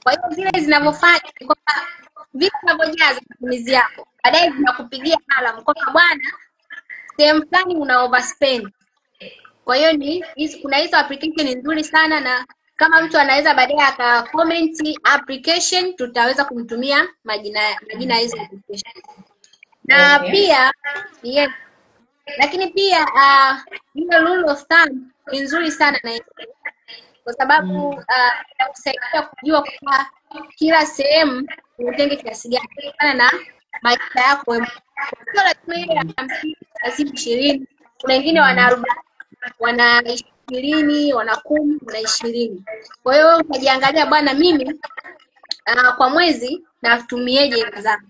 Kwa hiyo zile zinavyofanya ni kwamba vile unavyojaza matumizi yako, baadaye zinakupigia alarm kwamba bwana, sehemu fulani una overspend. Kwa hiyo ni hizi, kuna hizo application nzuri sana, na kama mtu anaweza baadaye aka comment application, tutaweza kumtumia majina majina ya hizo application na Okay. pia yes, lakini pia uh, rule of thumb ni nzuri sana na kwa sababu uh, inakusaidia kujua kwamba kila sehemu utenge kiasi gani kutokana na maisha yako. Sio lazima ile ya hamsini, ishirini. Kuna wengine wana arobaini, wana ishirini, wana kumi, wana ishirini. Kwa hiyo wewe utajiangalia, bwana, mimi uh, kwa mwezi natumieje zangu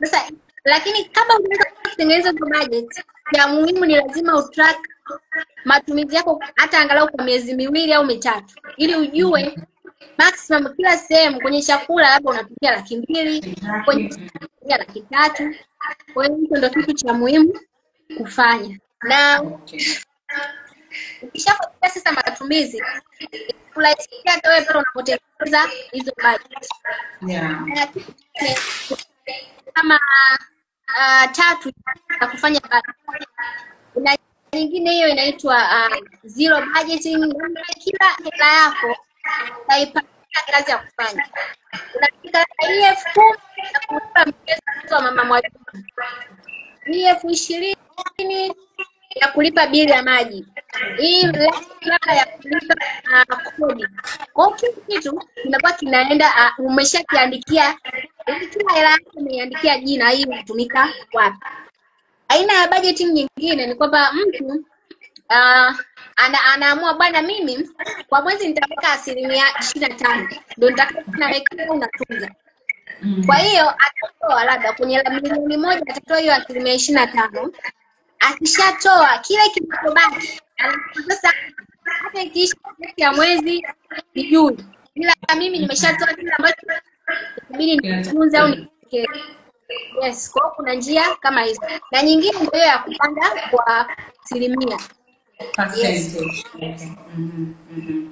sasa lakini kama unaweza kutengeneza hizo budget ya muhimu ni lazima utrack matumizi yako hata angalau kwa miezi miwili au mitatu ili ujue maximum kila sehemu kwenye chakula labda unatumia laki mbili kwenye laki tatu kwa hiyo hicho ndo kitu cha muhimu kufanya na Okay. Ukishafuatilia sasa matumizi kurahisishia hata wewe pale unapotengeneza hizo budget Yeah. na kama uh, tatu za kufanya budget. Kuna nyingine hiyo inaitwa uh, zero budgeting. Kila hela yako utaipangia kazi ya kufanya. Unapika hii elfu kumi ya kulipa mchezo wa mama mwalimu, hii elfu ishirini ya kulipa bili ya maji, hii labda ya kulipa uh, kodi. Kwa hiyo kila kitu kinakuwa kinaenda uh, umeshakiandikia, kila hela yako umeiandikia jina, hii inatumika wapi. Aina ya budgeting nyingine ni kwamba mtu uh, ana, anaamua bwana, mimi kwa mwezi nitaweka asilimia ishirini na tano ndo nitakaowekea unatunza. Kwa hiyo atatoa labda kwenye milioni moja atatoa hiyo asilimia ishirini na tano akishatoa kile kinachobaki sasa hata ikiisha kati ya mwezi sijui, ila mimi nimeshatoa kile ambacho inabidi nitunze au. Yes, kwa hiyo kuna njia kama hizo, na nyingine ndio ya kupanda kwa asilimia. Mhm.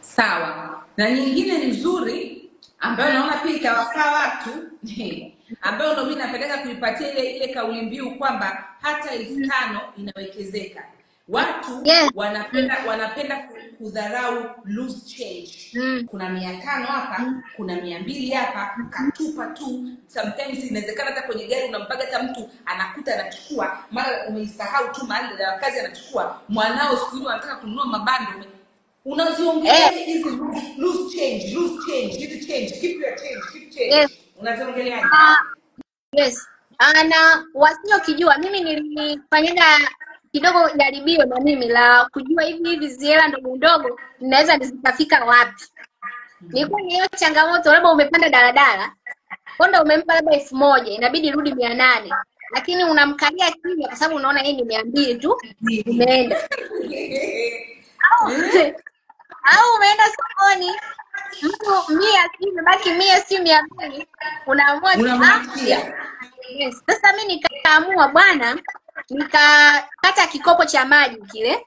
Sawa. Na nyingine ni nzuri ambayo naona pia itawafaa watu ambayo ndo mimi napendeka kuipatia ile ile kauli mbiu kwamba hata elfu tano inawekezeka. Watu Yes. wanapenda wanapenda kudharau loose change. Mm. Kuna mia tano hapa, kuna mia mbili hapa, katupa tu. Sometimes inawezekana hata kwenye gari unampaga hata mtu anakuta anachukua, mara umeisahau tu mahali ya kazi anachukua, mwanao siku hiyo anataka kununua mabando unaziongea unaziongelea Eh. hizi loose loose change, loose change, hizi change, keep your change, keep change. Yes. Unaziongeleaje? Uh, yes. Uh, na wasiokijua mimi nilifanyaga kidogo jaribio na mimi la kujua hivi hivi zihela ndogo ndogo ninaweza zikafika wapi. Nilikuwa ni hiyo changamoto, labda umepanda daladala konda umempa labda elfu moja inabidi rudi mia nane lakini unamkalia kimya kwa sababu unaona hii ni mia mbili tu umeenda au, au umeenda sokoni mtu mia imebaki mia si mia mbili unaamua Unamwachia. yes. Sasa mi nikaamua bwana, nikakata kikopo cha maji kile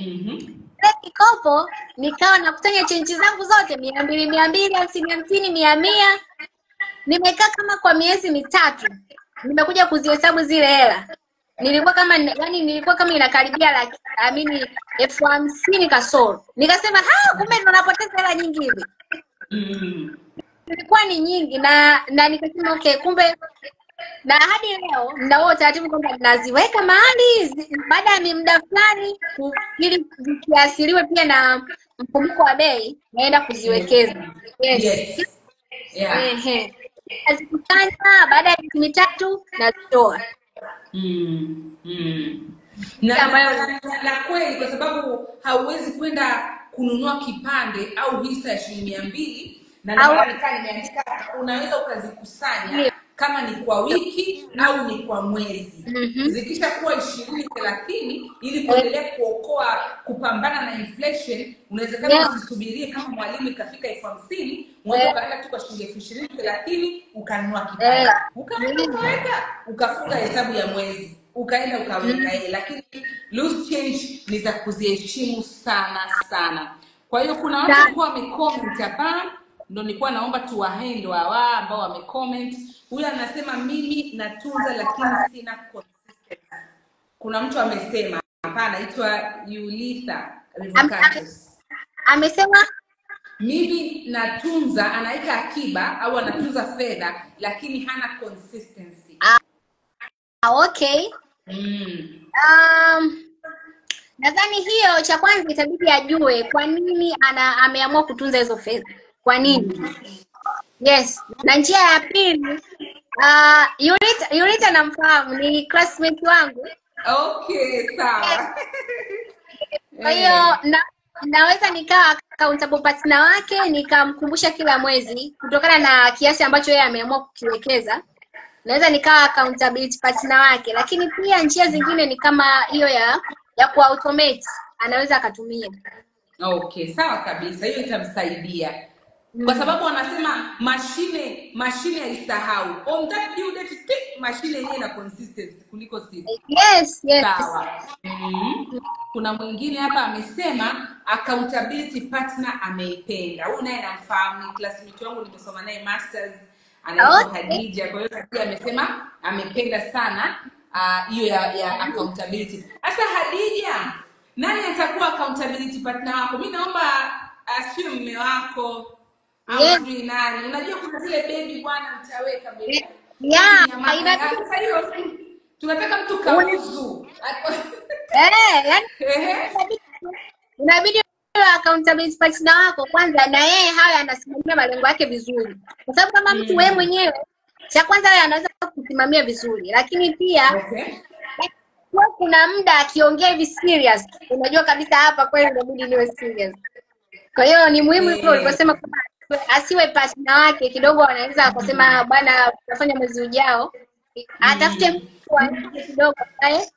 Mhm. kile kikopo, nikawa nakutanya chenji zangu zote mia mbili mia mbili hamsini hamsini mia mia. Nimekaa kama kwa miezi mitatu, nimekuja kuzihesabu zile hela nilikuwa kama yani, nilikuwa kama inakaribia laki amini elfu hamsini kasoro. Nikasema ha, kumbe ndo napoteza hela nyingi hivi zilikuwa ni nyingi na na nikasema okay, kumbe na hadi leo nina huo utaratibu kwamba naziweka mahali baada ya muda fulani ili zikiasiliwe pia na mfumuko wa bei naenda kuziwekeza. Yes. Yes. Yeah. Ehe. Nazikusanya baada ya miezi mitatu nazitoa. Mm, mm. Na, Ambayo- na, kweli kwa sababu hauwezi kwenda kununua kipande au hisa ya shilingi mia mbili na nimeandika unaweza ukazikusanya. Kama ni kwa wiki au ni kwa mwezi Mhm. zikisha kuwa ishirini thelathini ili kuendelea kuokoa kupambana na inflation unawezekana Yeah. usisubirie kama mwalimu ikafika elfu hamsini unaweza Yeah. ukaenda tu kwa shilingi elfu ishirini thelathini ukanunua kipande Yeah. ukaenda ukaweka ukafunga hesabu ya mwezi ukaenda ukaweka mm-hmm. lakini loose change ni za kuziheshimu sana sana kwa hiyo kuna watu walikuwa wamecomment hapa ndo nilikuwa naomba tuwahendo hawa ambao wamecomment huyu anasema mimi natunza lakini sina consistency kuna mtu amesema hapa anaitwa Yulitha Amesema mimi natunza anaweka akiba au anatunza fedha lakini hana consistency ah, okay. mm. Um, nadhani hiyo cha kwanza itabidi ajue kwa nini ana ameamua kutunza hizo fedha. Kwa nini? Yes. Na njia ya pili, uh, Yulita, Yulita namfahamu ni classmate wangu. okay sawa Kwa hiyo na, naweza nikawa accountable partner wake nikamkumbusha kila mwezi kutokana na kiasi ambacho yeye ameamua kukiwekeza. Naweza nikawa accountability partner wake, lakini pia njia zingine ni kama hiyo ya ya kuautomate anaweza akatumia. okay sawa kabisa hiyo itamsaidia kwa sababu wanasema mashine mashine haisahau. On that due date tick, mashine yenyewe na consistency kuliko sisi Yes, yes. sawa. Mm-hmm. kuna mwingine hapa amesema accountability partner ameipenda. Huyu naye namfahamu ni classmate wangu nimesoma naye masters anaitwa Okay. Hadija kwa hiyo Hadija amesema amependa sana hiyo uh, ya, ya accountability. Sasa Hadija nani atakuwa accountability partner wako? Mimi naomba asio mme wako sijui nani? Unajua kuna zile bendi bwana mtaweka bendi. Yeah, inabidi sasa hiyo tunataka mtu kauzu. Eh, yani inabidi inabidi accountability partner wako kwanza na yeye hayo anasimamia malengo yake vizuri, kwa sababu kama mtu Mm. wewe mwenyewe cha kwanza wewe anaweza kusimamia vizuri, lakini pia Okay. kuwa kuna muda akiongea hivi serious, unajua kabisa hapa kweli inabidi niwe serious. Kwa hiyo ni muhimu hivyo Yeah. ulivyosema kwamba asiwe partner wake, kidogo anaweza akasema bwana, tutafanya mwezi ujao, atafute mtu wa nje kidogo ambaye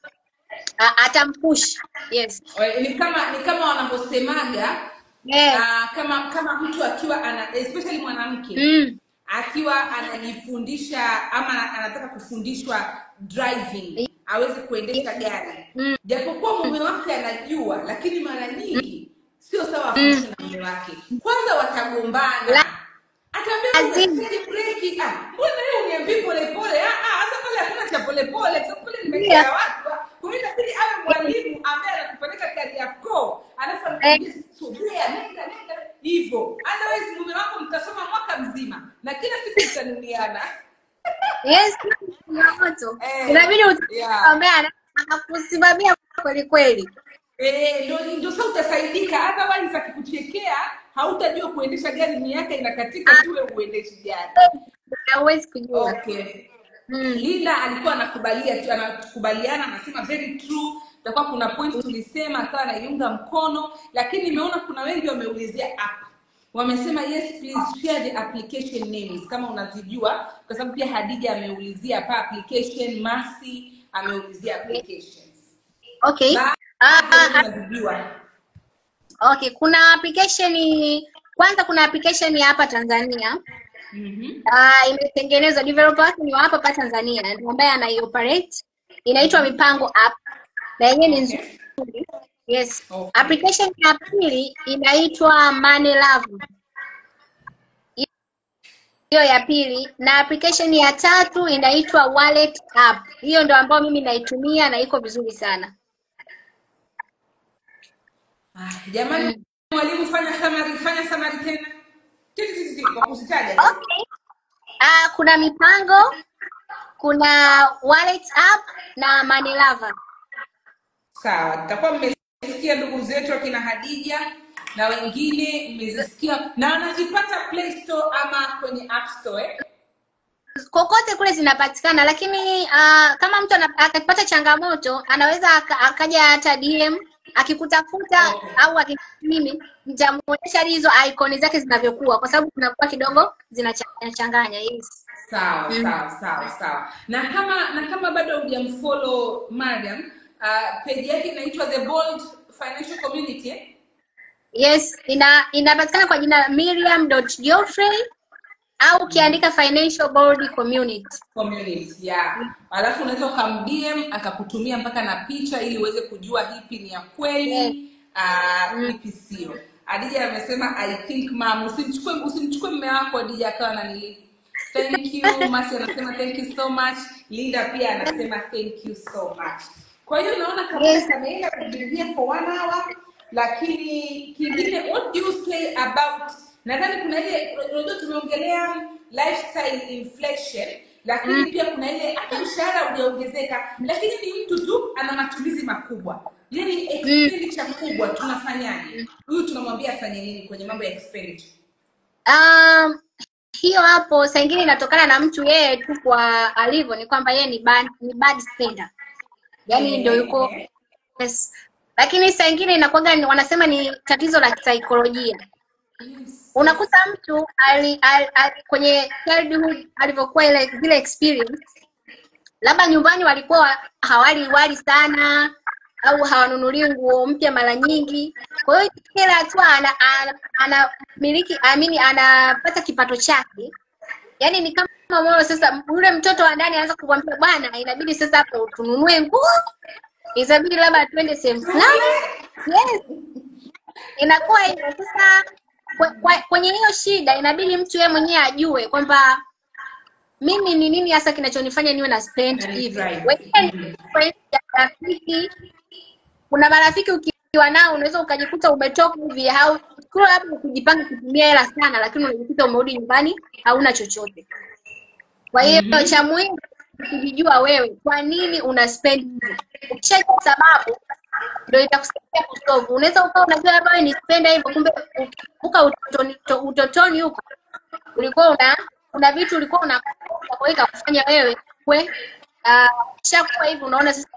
atampush. Yes. Ni kama ni kama wanavyosemaga Yeah. Uh, kama kama mtu akiwa ana especially mwanamke Mm. akiwa anajifundisha ama anataka kufundishwa driving aweze kuendesha gari Mm. japokuwa mume wake anajua lakini mara nyingi sio sawa mm. na mume wake kwanza watagombana ataambia Lazima. "Unahitaji breki ah mbona wewe uniambii polepole ah ah sasa pale hakuna cha polepole sasa pale nimejaa Yeah. watu ah. kwa hiyo inabidi awe mwalimu ambaye anakupeleka Kariakoo alafu Eh. anakuambia sogea nenda nenda hivyo otherwise mume wako mtasoma mwaka mzima na kila siku mtanuniana Yes, changamoto. Eh, Inabidi ana- anakusimamia kweli kweli. Eh, ndio ndio sasa utasaidika otherwise akikuchekea hautajua kuendesha gari miaka inakatika tuwe uendeshi gari. Hawezi kujua. okay. Mm. lila alikuwa anakubalia tu anakubaliana anasema very true. Takuwa kuna point tulisema akawa anaiunga mkono. Lakini nimeona kuna wengi wameulizia app. Wamesema yes please share the application names kama unazijua. Kwa sababu pia hadija ameulizia hapa application masi ameulizia applications. Okay. Baadhi Ah, ah, okay kuna application kwanza kuna application ya hapa tanzania. Mhm. uh, imetengenezwa developer wake ni wa hapa hapa tanzania ndio ambaye anaioperate. Inaitwa mipango app. Na yenyewe ni nzuri. Yes. Okay. application ya pili inaitwa money love. Hiyo ya pili. Na application ya tatu inaitwa wallet app. Hiyo ndio ambayo mimi naitumia na iko vizuri sana Jamani mwalimu fanya summary fanya summary tena Titi, titi, titi, kwa kuzitaja okay. uh, kuna mipango kuna wallet app na money lover sawa tutakuwa mmesikia ndugu zetu akina hadija na wengine mmezisikia na wanazipata play store ama kwenye app store eh? kokote kule zinapatikana lakini uh, kama mtu akipata changamoto anaweza akaja hata DM akikutafuta oh. au aki- mimi nitamuonyesha hizo icon zake zinavyokuwa kwa sababu kunakuwa kidogo zinachanganya yes. sawa Mm. sawa sawa sawa na kama na kama bado hujamfollow mariam uh, page yake inaitwa the bold financial community? Yes, ina inapatikana kwa jina Miriam.Geoffrey au ukiandika Financial Board Community. community yeah alafu unaweza ukamdm akakutumia mpaka na picha ili uweze kujua hipi ni ya Yes. kweli Mm. hipi sio adija amesema i think mam usimchukue usimchukue mme wako adija akawa nanili thank you masi anasema thank you so much linda pia anasema thank you so much kwa hiyo naona kabisa Yes. kameenda kuingia for one hour lakini kingine what do you say about nadhani kuna ile unajua tumeongelea lifestyle inflation lakini Mm. pia kuna ile hata mshahara uliongezeka lakini ni mtu tu ana matumizi makubwa yani expenditure kubwa tunafanyaje huyu tunamwambia afanye nini kwenye mambo ya expenditure Um, hiyo hapo saa ingine inatokana na mtu yeye tu kwa alivyo, ni kwamba yeye ni bad, ni bad spender, yaani ndio yuko yes. Lakini saa ingine inakuwaga wanasema ni tatizo la kisaikolojia. Yes. Unakuta mtu ali, ali, ali, kwenye childhood alivyokuwa ile zile experience labda nyumbani walikuwa wa- hawali wali sana au hawanunulii nguo mpya mara nyingi. Kwa hiyo kila hatua ana, ana, amini anapata kipato chake, yaani ni kama moyo sasa. Yule mtoto wa ndani anaanza kumwambia bwana, inabidi sasa hapo tununue nguo, inabidi labda tuende sehemu fulani. Yes, inakuwa hivyo sasa. Kwe- kwe- Kwenye hiyo shida inabidi mtu yeye mwenyewe ajue kwamba mimi ni nini hasa kinachonifanya niwe na spend hivi. Rafiki, ya marafiki. Kuna marafiki ukiwa nao unaweza ukajikuta umetoka hivi au labda ukijipanga kutumia hela sana, lakini unajikuta umerudi nyumbani hauna chochote. Kwa hiyo mm -hmm. cha muhimu kujijua wewe, kwa nini una spend hivi. Ukishajua sababu ndio itakusaidia kusolve. Unaweza ukawa unajua labda wewe ni spenda hivyo, kumbe ukikumbuka utotoni, utotoni huko ulikuwa una kuna vitu ulikuwa una kwa hiyo ikakufanya wewe kwe kishakuwa hivi unaona sasa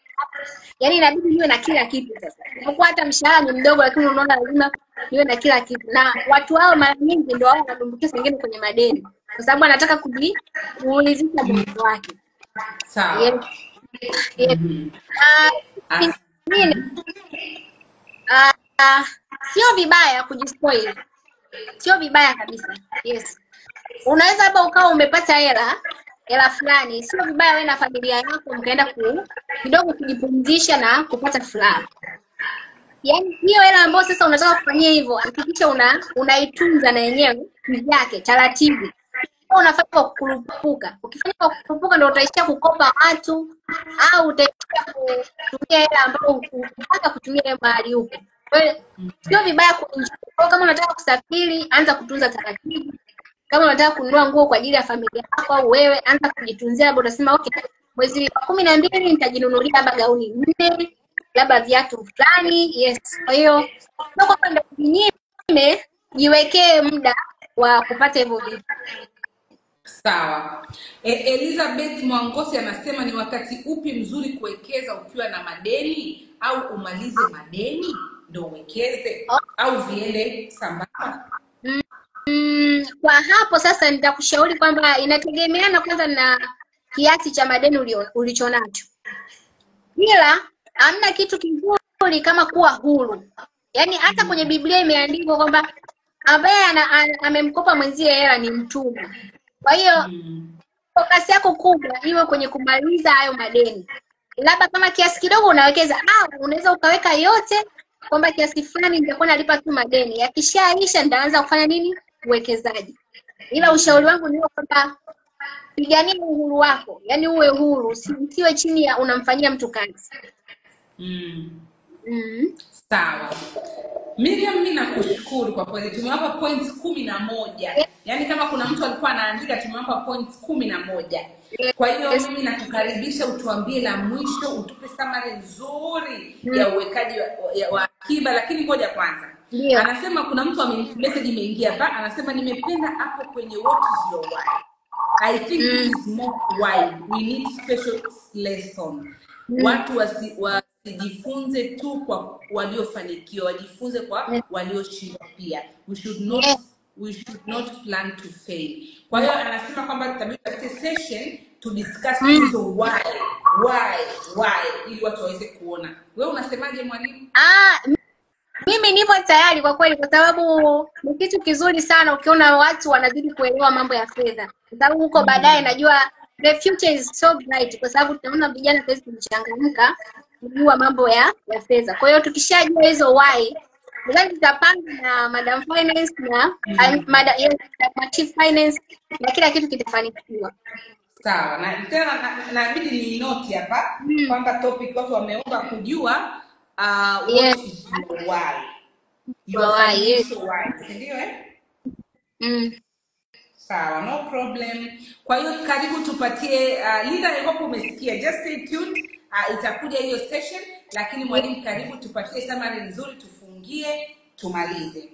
yani inabidi niwe na kila kitu sasa kwa hata mshahara ni mdogo lakini unaona lazima niwe na kila kitu na watu hao mara nyingi ndio wao wanadumbukia wengine kwenye madeni kwa sababu anataka kujiulizisha kuulizisha wake sawa yes. Yes. Uh, Ah, As- kingine ah, ah, sio vibaya kujispoil. Sio vibaya kabisa. Yes. Unaweza labda ukawa umepata hela hela fulani. Sio vibaya wewe na familia yako mkaenda ku kidogo kujipumzisha na kupata furaha. Yaani hiyo hela ambayo sasa unataka kufanyia hivyo hakikisha una unaitunza na yenyewe yake taratibu unafanya kwa kukurupuka ukifanya kwa kukurupuka ndio utaishia kukopa watu au utaishia kutumia hela ambayo hukupata kutumia hiyo mahali huko kwa hiyo sio vibaya kuenjoy. Kama unataka kusafiri anza kutunza taratibu. Kama unataka kununua nguo kwa ajili ya familia yako au wewe anza kujitunzia. Labda utasema okay mwezi wa kumi na mbili nitajinunulia labda gauni nne labda viatu fulani. Yes. Kwa hiyo sio kwamba ndio jinyime jiwekee muda wa kupata hivyo vitu sawa e, elizabeth mwangosi anasema ni wakati upi mzuri kuwekeza ukiwa na madeni au umalize madeni ndo uwekeze au viende sambamba Mm, kwa hapo sasa nitakushauri kwamba inategemeana kwanza na kiasi cha madeni ulicho nacho, ila hamna kitu kizuri kama kuwa huru. Yaani hata kwenye Biblia imeandikwa kwamba ambaye amemkopa mwenzie hela ni mtumwa. Kwa hiyo mm. fokasi yako kubwa iwe kwenye kumaliza hayo madeni, labda kama kiasi kidogo unawekeza, au unaweza ukaweka yote kwamba kiasi fulani nitakuwa nalipa tu madeni, yakishaisha nitaanza kufanya nini, uwekezaji. Ila ushauri wangu ni kwamba pigania uhuru wako, yaani uwe huru, usiwe chini ya unamfanyia mtu kazi. Mm. mm sawa. Miriam mi nakushukuru kwa kweli. Tumewapa points kumi na moja. Yaani kama kuna mtu alikuwa anaandika tumewapa points kumi na moja. Kwa hiyo mimi nakukaribisha utuambie la mwisho utupe samari nzuri ya uwekaji wa, wa akiba. Lakini ngoja kwanza. Yeah. anasema kuna mtu message imeingia hapa anasema nimependa hapo kwenye what is your why? I think mm. this is more why. We need special lesson. mm. Watu wasi, wasijifunze tu kwa waliofanikiwa, wajifunze kwa walioshindwa pia. We should not we should not plan to fail. Kwa hiyo anasema kwamba tutabidi tafute session to discuss hizo why why why ili watu waweze kuona. Wewe unasemaje mwalimu? Ah, mimi nipo tayari kwa kweli, kwa sababu ni kitu kizuri sana ukiona watu wanazidi kuelewa mambo ya fedha, kwa sababu huko baadaye najua the future is so bright, kwa sababu tunaona vijana sasa tumechangamka kujua mambo ya ya fedha. Kwa hiyo tukishajua hizo why, nadhani tutapanga na Madam Finance na mm. Madam yes, na Chief Finance na kila kitu kitafanikiwa. Sawa, na tena na- nabidi ni noti hapa kwamba topic watu wameomba kujua uh, what Yes. is your why? Your why, yes. why, ndio eh? Mm. Sawa, no problem. Kwa hiyo karibu tupatie uh, Linda, iwapo umesikia, just stay tuned. Uh, itakuja hiyo session, lakini mwalimu, karibu tupatie summary nzuri, tufungie, tumalize.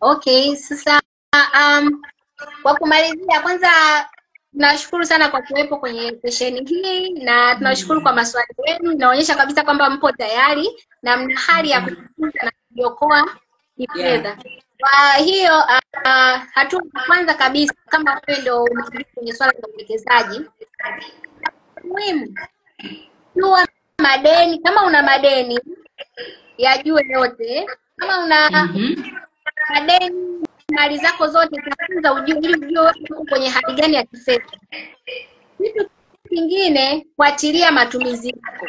Okay, sasa um, kwa kumalizia, kwanza tunashukuru sana kwa kuwepo kwenye sesheni hii na tunashukuru kwa maswali yenu. Inaonyesha kabisa kwamba mpo tayari na mna hali ya kujifunza na kujiokoa kifedha. Kwa hiyo uh, hatua ya kwanza kabisa, kama wewe ndio umeingia kwenye swala la uwekezaji, muhimu jua madeni. Kama una madeni yajue yote. Kama una mm-hmm. madeni mali zako zote kwanza ujue ili ujue kwenye hali gani ya kifedha. Kitu kingine, fuatilia matumizi yako.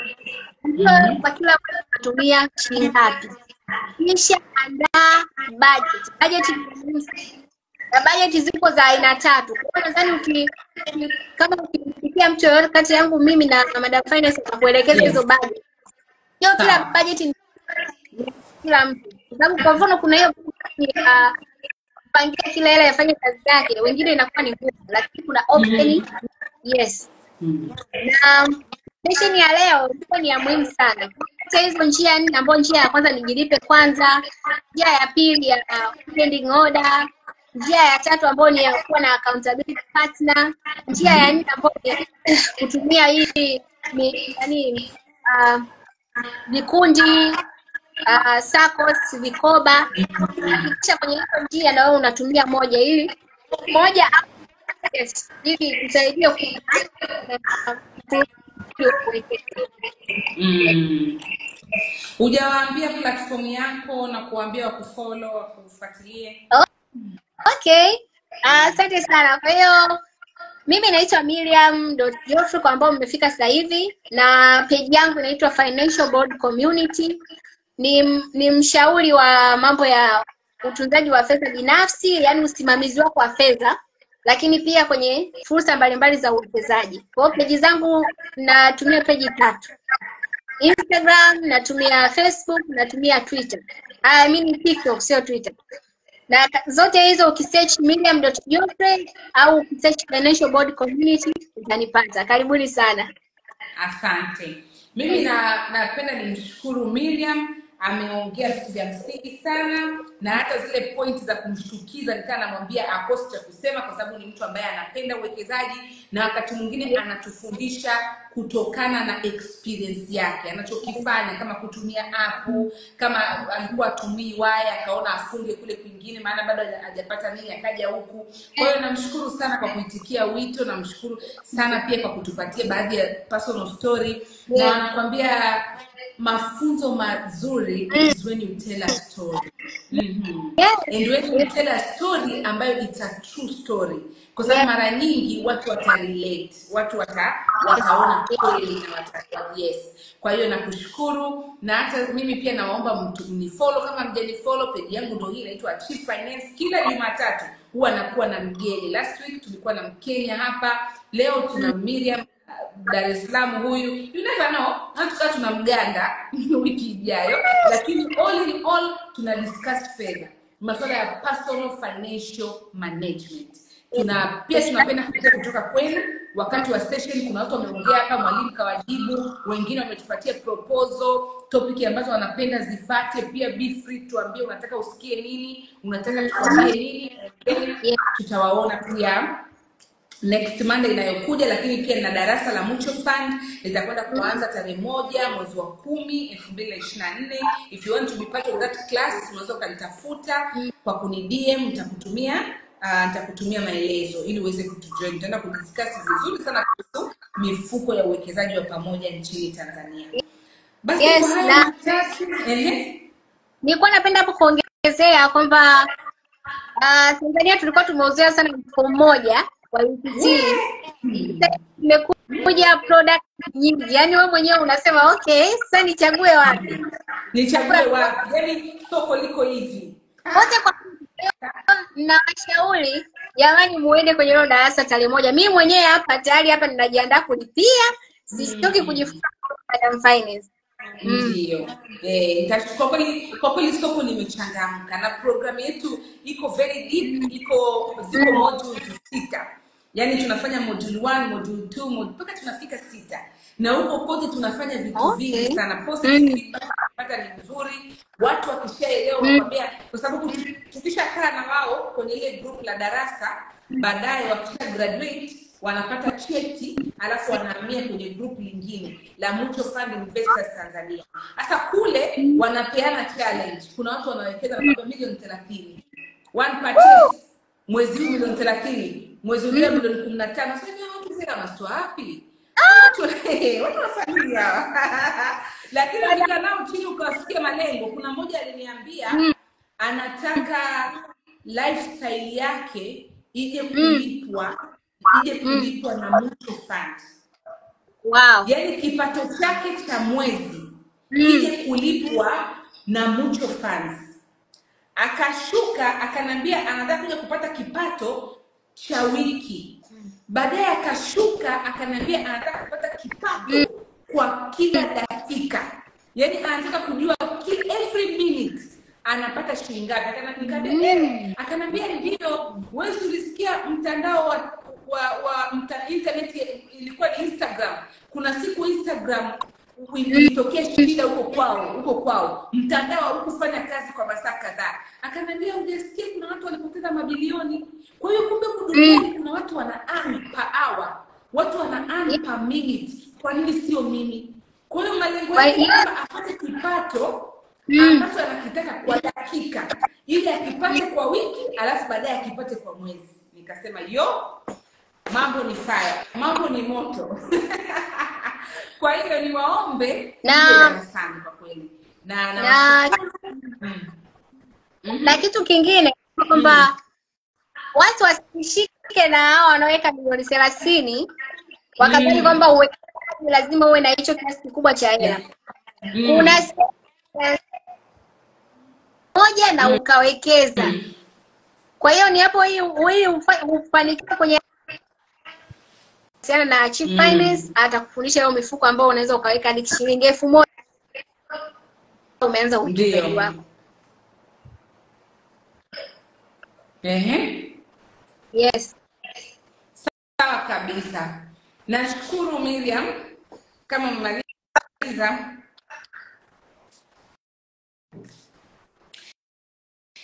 Ujue -hmm. kwa kila mwezi unatumia shilingi ngapi, kisha andaa budget. Budget ni muhimu. Na budget zipo za aina tatu. Kwa hiyo nadhani uki, kama ukimfikia mtu yoyote kati yangu mimi na Madam Finance atakuelekeza Yes. hizo budget. Sio kila bajeti budget ni kila mtu, kwa sababu kwa mfano kuna hiyo ya kupangia kila hela yafanye kazi yake, wengine inakuwa ni ngumu, lakini kuna option mm -hmm. yes. mm -hmm. Na session ya leo ilikuwa ni ya muhimu sana. Kati ya hizo njia nne, ambayo njia ya kwanza ni jilipe kwanza, njia ya pili ya uh, pending order, njia ya tatu ambayo ni ya kuwa na accountability partner, njia ya nne ambayo ni kutumia hii yani uh, vikundi uh, SACCOS, vikoba. Hakikisha kwenye hizo njia na wewe unatumia moja ili moja yes, ili usaidie ku Mm. Hujawaambia platform yako na kuwaambia wakufollow, wakufuatilie. Okay, Ah, uh, sana. Kwa hiyo mimi naitwa Miriam Geoffrey kwa ambao mmefika sasa hivi, na page yangu inaitwa Financial Board Community. Ni, ni mshauri wa mambo ya utunzaji wa fedha binafsi, yaani usimamizi wako wa fedha, lakini pia kwenye fursa mbalimbali za uwekezaji. Kwa hiyo peji zangu natumia peji tatu. Instagram, natumia Facebook, natumia Twitter. I mean TikTok, sio Twitter. Na zote hizo ukisearch Miriam.Geoffrey au ukisearch Financial Board Community utanipata. Karibuni sana. Asante. Mimi napenda na nimshukuru Miriam ameongea vitu vya msingi sana na hata zile pointi za kumshtukiza nikaa namwambia akosi cha kusema kwa sababu ni mtu ambaye anapenda uwekezaji na wakati mwingine anatufundisha kutokana na experience yake anachokifanya kama kutumia apu kama alikuwa atumii waya akaona afunge kule kwingine maana bado haja- hajapata nini akaja huku. Kwa hiyo namshukuru sana kwa kuitikia wito namshukuru sana pia kwa kutupatia baadhi ya personal story na wanakwambia mafunzo mazuri is when you tell a story. Mm-hmm. Yes. and when you tell a story ambayo it's a true story. Kwa sababu mara nyingi watu watarelate watu wata, wataona kweli na wata, yes. Kwa hiyo nakushukuru na hata mimi pia nawaomba mtu mnifolo kama mjanifolo peji yangu ndo hii inaitwa Chief Finance. Kila jumatatu huwa nakuwa na mgeni. Last week tulikuwa na mkenya hapa. Leo tuna Miriam Dar es Salaam huyu. You never know. Hatukaa tuna mganda wiki ijayo lakini all in all tuna discuss fedha. Masuala ya personal financial management. Tuna pia tunapenda kusikia kutoka kwenu. Wakati wa session kuna watu wameongea hapa mwalimu kawajibu wengine wametupatia proposal topic ambazo wanapenda zifate pia be free tuambie unataka usikie nini unataka tuambie nini tutawaona pia next monday inayokuja lakini pia na darasa la mutual fund. Litakwenda kuanza tarehe moja mwezi wa kumi elfu mbili na ishiri na nne. If you want to be part of that class unaweza ukanitafuta kwa kuni dm nitakutumia uh, nitakutumia maelezo ili uweze kutujoin. Tutaenda kudiscuss vizuri sana kuhusu mifuko ya uwekezaji wa pamoja nchini tanzania. Basi Yes, kwa na- ehe. nilikuwa napenda hapo kuongezea kwamba uh, Tanzania tulikuwa tumeuzea sana mfuko mmoja Imekuja product nyingi, yaani wewe mwenyewe unasema okay, sasa nichague wapi? nichague wapi yani soko liko hivi Wote kwa na washauri jamani, muende kwenye hilo darasa tarehe moja. Mimi mwenyewe hapa tayari hapa ninajiandaa kulipia, sitoki kujifunza Madam Finance. Ndio eh, kwa kweli kwa kweli soko limechangamka na programu yetu iko very deep iko ziko modules sita. Yaani tunafanya module 1 module 2 module mpaka tunafika sita. Na huko kote tunafanya vitu Okay. vingi sana. Positive feedback tunapata ni nzuri. Watu wakishaelewa wakwambia kwa sababu tu- tukishakaa na wao kwenye ile group la darasa baadaye wakisha graduate wanapata cheti alafu wanahamia kwenye group lingine la Mutual Fund Investors Tanzania. Sasa kule wanapeana challenge. Kuna watu wanawekeza labda milioni thelathini one purchase mwezi huu milioni thelathini mwezi ujao milioni kumi na tano sasa watu wapi? Watu watu wafanyia lakini ukikaa nao chini ukawasikia malengo. Kuna mmoja aliniambia anataka lifestyle yake ije kulipwa ije kulipwa na mutual fund. Wow. yaani kipato chake cha mwezi ije kulipwa na mutual funds akashuka akanambia anataka kuja kupata kipato cha wiki. Baadaye akashuka akanambia anataka kupata kipato kwa kila dakika. Yaani anataka kujua every minute anapata shilingi ngapi. Akanambia "Eh." akanambia ndio wewe ulisikia mtandao wa wa, wa mta, internet ilikuwa ni instagram. Kuna siku instagram ilitokea shida huko kwao huko kwao. Mtandao haukufanya kazi kwa masaa kadhaa. Akaniambia hujasikia kuna watu walipoteza mabilioni? Kwa hiyo kumbe duniani kuna watu wana earn per hour. Watu wana earn per minute. Kwa nini sio mimi? Kwa hiyo malengo yake apate kipato Mm. ambacho anakitaka kwa dakika. Ili akipate kwa wiki alafu baadaye akipate kwa mwezi. Nikasema yo mambo ni fire mambo ni moto kwa hiyo niwaombe Na- sana kwa kweli na na, Na, na kitu kingine kwamba watu wasishike na hao wanaweka milioni thelathini wakadhani Mm. kwamba uwekezaji lazima uwe na hicho kiasi kikubwa cha hela. Mm. Kuna moja na ukawekeza. mm. Kwa hiyo ni hapo hii hii ufa- kwenye kuhusiana na Chief Mm. Finance atakufundisha hiyo mifuko ambayo unaweza ukaweka hadi shilingi elfu moja umeanza uwekezaji wako. Ehe. Yes. sawa kabisa nashukuru miriam kama mmaliza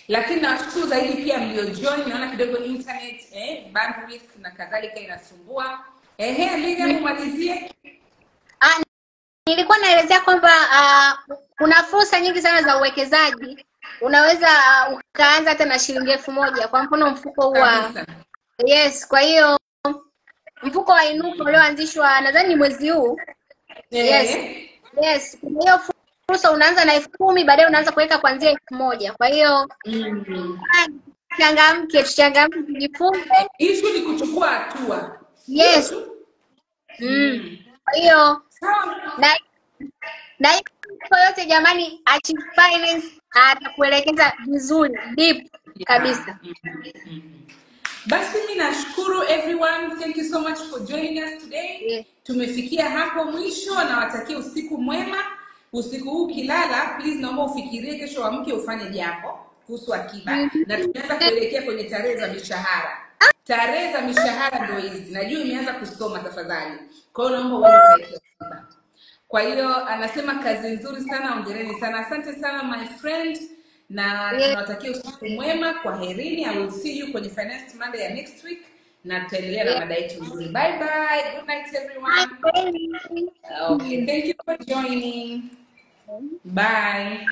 lakini nawashukuru zaidi pia mliojoin naona kidogo internet eh, bandwidth na kadhalika inasumbua ehe miriam umalizie Ah, nilikuwa naelezea kwamba uh, kuna fursa nyingi sana za uwekezaji. Unaweza uh, ukaanza hata na shilingi elfu moja kwa mfano mfuko huu wa yes kwa hiyo mfuko wa inuka ulioanzishwa nadhani ni mwezi huu. Yes. Yes kwa hiyo fursa unaanza na elfu kumi baadaye unaanza kuweka kuanzia elfu moja. Kwa hiyo mm. changamke tuchangamke tujifunze. Ishu ni kuchukua hatua. Yes. Mm. kwa hiyo na yote jamani Achieve Finance atakuelekeza vizuri deep kabisa basi mi nashukuru everyone thank you so much for joining us today Yeah. tumefikia hapo mwisho na nawatakia usiku mwema usiku huu ukilala please naomba ufikirie kesho wamke ufanye jambo kuhusu akiba mm -hmm. na tunaanza kuelekea kwenye tarehe za mishahara tarehe za mishahara ndio hizi. Najua imeanza kusoma tafadhali. Kwa hiyo naomba uende kwa hiyo anasema kazi nzuri sana ongereni sana. Asante sana my friend. Na tunawatakia Yeah. usiku mwema. Kwa herini i will see you kwenye finance monday ya next week. Na tutaendelea na mada yetu nzuri. Bye bye. Good night everyone. Okay thank you for joining. Bye